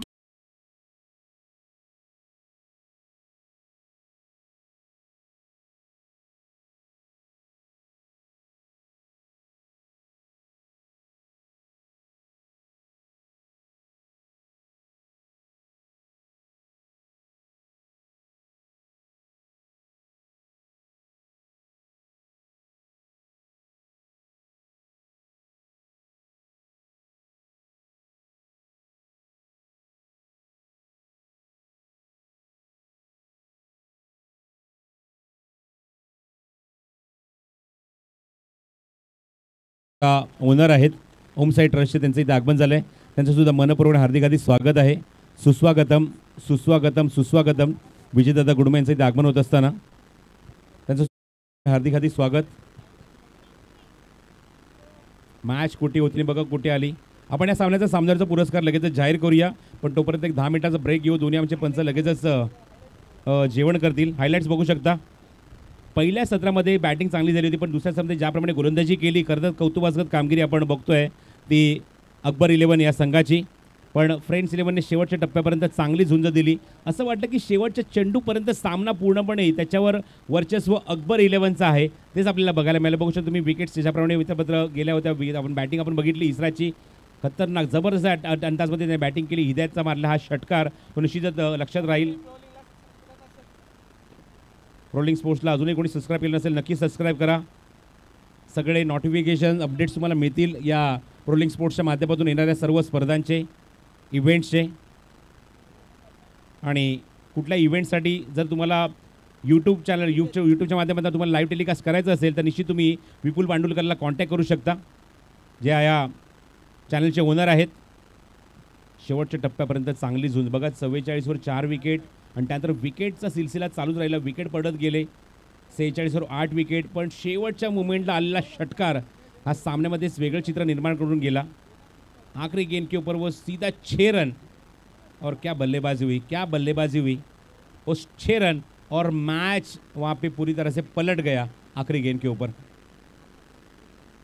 owner आहेत. ओमसाई ट्रस्टचे त्यांचं इथे आगमन झालं आहे त्यांचंसुद्धा मनपूर्वक हार्दिक हार्दिक स्वागत आहे. सुस्वागतम सुस्वागतम सुस्वागतम. विजयदादा गुडमे यांचं इथे आगमन होत असताना. त्यांचं हार्दिक हार्दिक स्वागत. मॅच कुठे होती बघा कुठे आली. आपण या सामन्याचा सामन्याचा पुरस्कार लगेचच जाहीर करूया. पण तोपर्यंत एक दहा मिनिटाचा ब्रेक घेऊ. दोन्ही आमचे पंच लगेचच जेवण करतील. हायलाईट्स बघू शकता. पहिल्या सत्रामध्ये बॅटिंग चांगली झाली होती पण दुसऱ्या सत्रामध्ये ज्याप्रमाणे गोलंदाजी केली करत कौतुकास्पद कामगिरी आपण बघतोय ती अकबर इलेव्हन या संघाची. पण फ्रेंड्स इलेव्हनने शेवटच्या टप्प्यापर्यंत चांगली झुंज दिली. असं वाटतं की शेवटच्या चेंडूपर्यंत सामना पूर्णपणे त्याच्यावर वर्चस्व अकबर इलेव्हनचं आहे. तेच आपल्याला बघायला मिळालं. बघू शकतो तुम्ही विकेट्स ज्याप्रमाणे वित्तपत्र गेल्या होत्या. आपण बॅटिंग आपण बघितली. इस्राची खतरनाक जबरदस्त अंदाजमध्ये त्याने बॅटिंग केली. हिदायतचा मारला हा षटकार. तो निश्चितच लक्षात राहील. रोलिंग स्पोर्ट्सला अजूनही कोणी सबस्क्राईब केलं नसेल नक्की सबस्क्राईब करा. सगळे नोटिफिकेशन अपडेट्स तुम्हाला मिळतील या रोलिंग स्पोर्ट्सच्या माध्यमातून येणाऱ्या सर्व स्पर्धांचे इव्हेंट्सचे आणि कुठल्या इव्हेंटसाठी जर तुम्हाला यूट्यूब चॅनल यूट्यूबच्या यूट्यूबच्या माध्यमातून तुम्हाला लाईव्ह टेलिकास्ट करायचं असेल तर निश्चित तुम्ही विपुल पांडुलकरला कॉन्टॅक्ट करू शकता. जे या चॅनलचे ओनर आहेत. शेवटच्या टप्प्यापर्यंत चांगली झुंज. बघा चव्वेचाळीसवर चार विकेट आणि त्यानंतर विकेटचा सिलसिला चालूच राहिला. विकेट पडत गेले. सेहेचाळीसवर आठ विकेट पण शेवटच्या मुमेंटला आलेला षटकार हा सामन्यामध्येच वेगळं चित्र निर्माण करून गेला. आखरी गेंद के ऊपर वो सीधा छः रन और क्या बल्लेबाजी हुई क्या बल्लेबाजी हुई. उस छः रन और मैच वहाँ पे पूरी तरह से पलट गया आखिरी गेंद के ऊपर